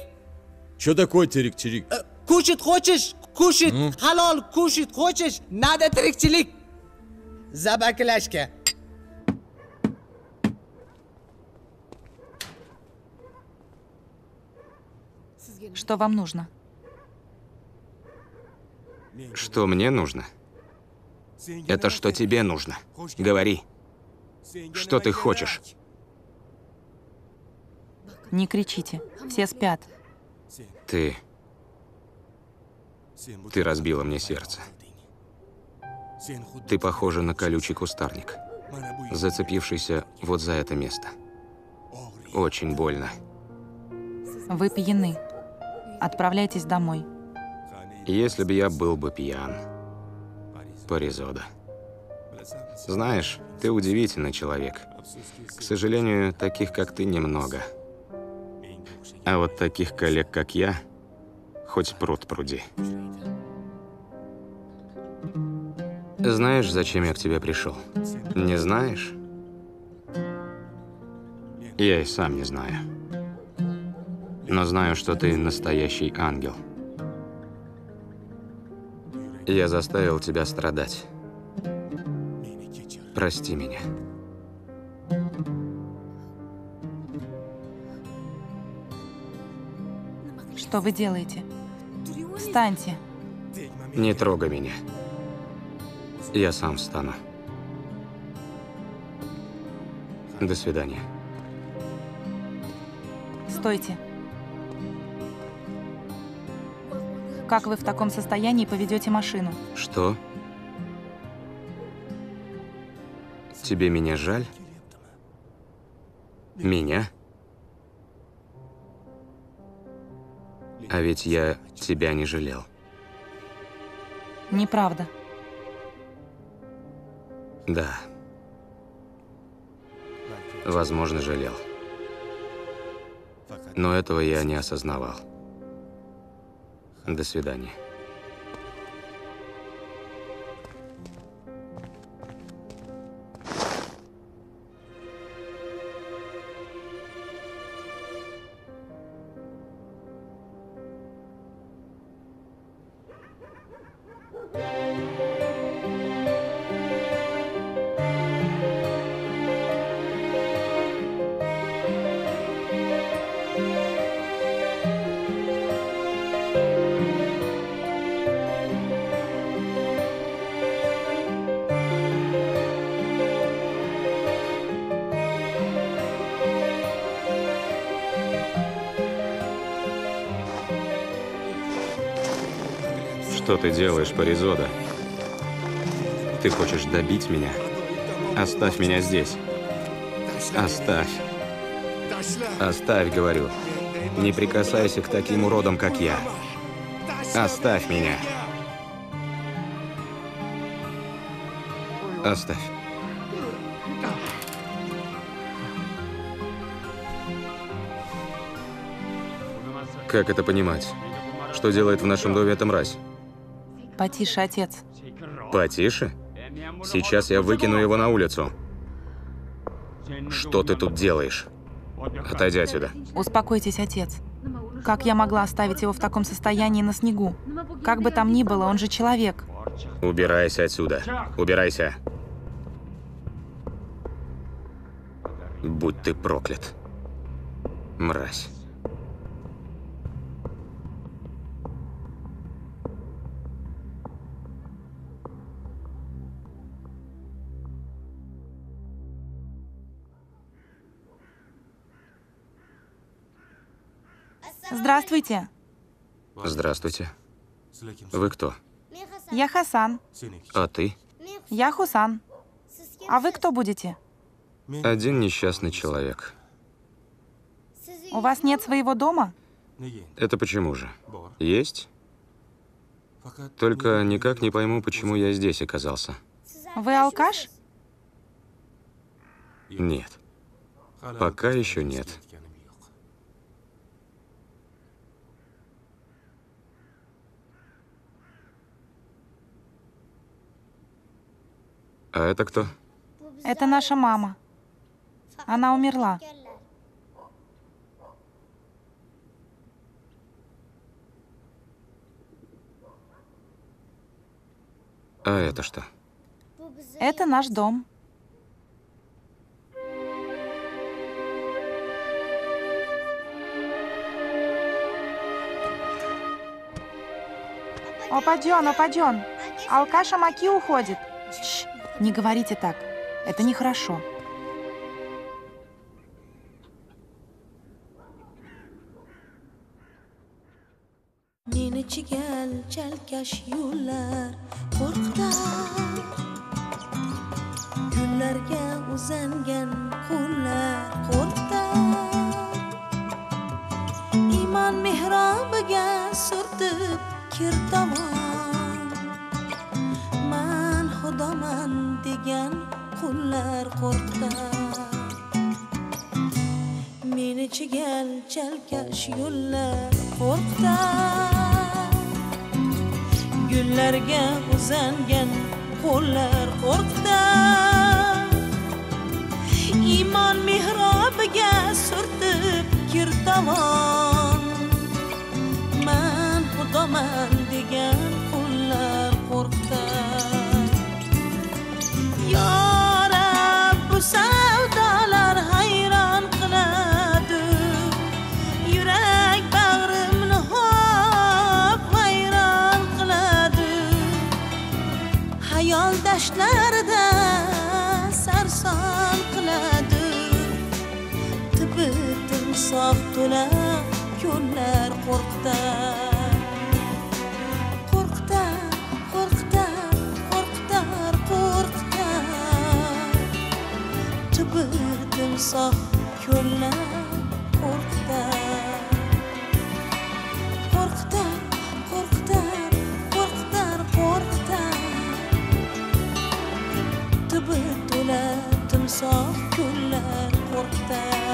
Что такое тирик-тирик? Э, Кушать хочешь? Кушать. Ну? Халал кушать хочешь? Надо тирикчилик. За баклажки. Что вам нужно? Что мне нужно? Это что тебе нужно. Говори. Что ты хочешь? Не кричите. Все спят. Ты... Ты разбила мне сердце. Ты похожа на колючий кустарник, зацепившийся вот за это место. Очень больно. Вы пьяны. Отправляйтесь домой. Если бы я был бы пьян. Паризода. Знаешь, ты удивительный человек. К сожалению, таких, как ты, немного. А вот таких коллег, как я, хоть пруд пруди. Знаешь, зачем я к тебе пришел? Не знаешь? Я и сам не знаю. Но знаю, что ты настоящий ангел. Я заставил тебя страдать. Прости меня. Что вы делаете? Встаньте. Не трогай меня. Я сам встану. До свидания. Стойте. Как вы в таком состоянии поведете машину? Что? Тебе меня жаль? Меня? А ведь я тебя не жалел. Неправда. Да. Возможно, жалел. Но этого я не осознавал. До свидания. Что ты делаешь, Паризода? Ты хочешь добить меня? Оставь меня здесь. Оставь. Оставь, говорю. Не прикасайся к таким уродам, как я. Оставь меня. Оставь. Как это понимать? Что делает в нашем доме эта мразь? Потише, отец. Потише? Сейчас я выкину его на улицу. Что ты тут делаешь? Отойди отсюда. Успокойтесь, отец. Как я могла оставить его в таком состоянии на снегу? Как бы там ни было, он же человек. Убирайся отсюда. Убирайся. Будь ты проклят. Мразь. Здравствуйте. Здравствуйте. Вы кто? Я Хасан. А ты? Я Хусан. А вы кто будете? Один несчастный человек. У вас нет своего дома? Это почему же? Есть? Только никак не пойму, почему я здесь оказался. Вы алкаш? Нет. Пока еще нет. А это кто? Это наша мама. Она умерла. А это что? Это наш дом. Опаден, опаден. Алкаша Маки уходит. Чш, не говорите так. Это нехорошо. meni chigal chalkash yo'llar qo'rqitar gullarga uzangan qo'llar qo'rqitar iymon mehrobiga surtib kirtamon man xudoman degan qullar qo'rqdi meni chigal chalkash yo'llar qo'rqitar gullarga uzangan qo'llar qo'rqitar iymon mehrobiga surtib kir tomon. Man xudoman timsoh kunlar ko'llar qo'rqitar qo'rqitar qo'rqitar qo'rqitar qo'rqitar tubi timsoh ko'llar qo'rqitar qo'rqitar qo'rqitar qo'rqitar qo'rqitar tubi to'la timsoh ko'llar qo'rqitar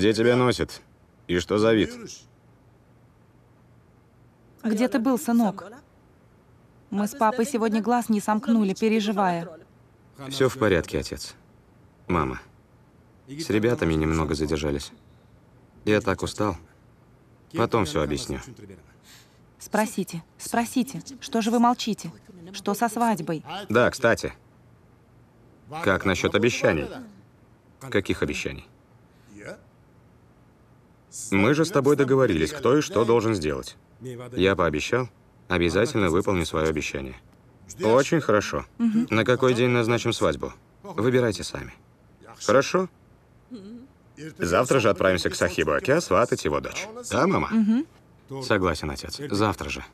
Где тебя носит? И что за вид? Где ты был, сынок? Мы с папой сегодня глаз не сомкнули, переживая. Все в порядке, отец. Мама. С ребятами немного задержались. Я так устал. Потом все объясню. Спросите, спросите, что же вы молчите? Что со свадьбой? Да, кстати. Как насчет обещаний? Каких обещаний? Мы же с тобой договорились, кто и что должен сделать. Я пообещал, обязательно выполню свое обещание. Очень хорошо. На какой день назначим свадьбу? Выбирайте сами. Хорошо? Завтра же отправимся к Сахибу Аке сватать его дочь. Да, мама? Согласен, отец. Завтра же.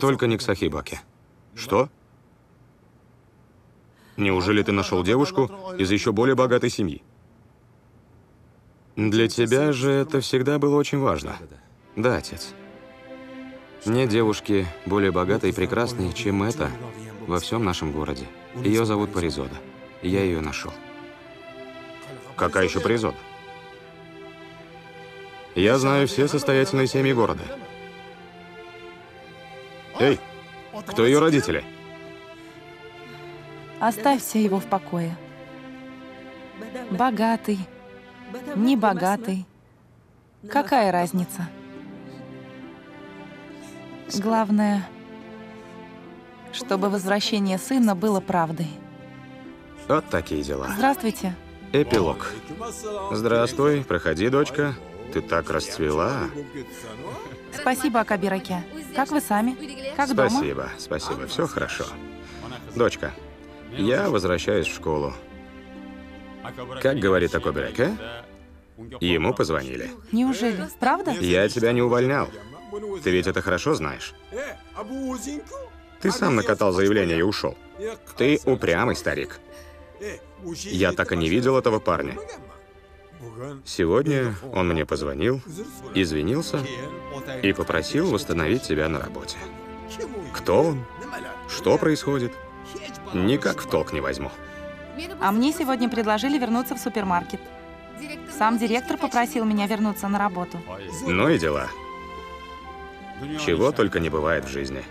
Только не к Сахибу Аке. Что? Неужели ты нашел девушку из еще более богатой семьи? Для тебя же это всегда было очень важно. Да, отец. Нет девушки более богатой и прекрасной, чем эта во всем нашем городе. Ее зовут Паризода. Я ее нашел. Какая еще Паризода? Я знаю все состоятельные семьи города. Эй, кто ее родители? Оставьте его в покое. Богатый, небогатый. Какая разница? Главное, чтобы возвращение сына было правдой. Вот такие дела. Здравствуйте. Эпилог. Здравствуй, проходи, дочка. Ты так расцвела. Спасибо, Акабираке. Как вы сами? Как дома? Спасибо, спасибо, все хорошо. Дочка, я возвращаюсь в школу. Как говорит Акобираке, ему позвонили. Неужели? Правда? Я тебя не увольнял. Ты ведь это хорошо знаешь. Ты сам накатал заявление и ушел. Ты упрямый старик. Я так и не видел этого парня. Сегодня он мне позвонил, извинился и попросил восстановить тебя на работе. Кто он? Что происходит? Никак в толк не возьму. А мне сегодня предложили вернуться в супермаркет. Сам директор попросил меня вернуться на работу. Ну и дела. Чего только не бывает в жизни.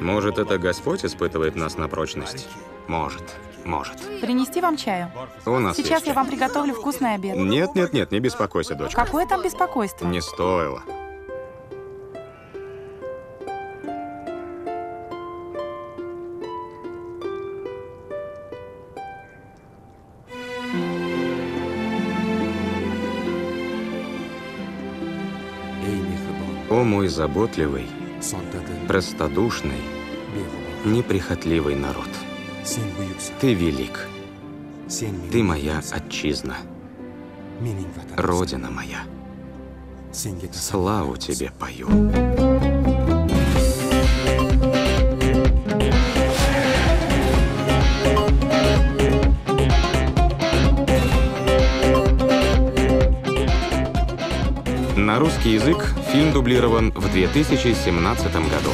Может, это Господь испытывает нас на прочность? Может, может. Принести вам чаю? У нас Сейчас есть я чай. вам приготовлю вкусный обед. Нет, нет, нет, не беспокойся, дочка. Какое там беспокойство? Не стоило. О мой заботливый, простодушный, неприхотливый народ. Ты велик. Ты моя отчизна, родина моя. Славу тебе пою. На русский язык фильм дублирован в 2017 году.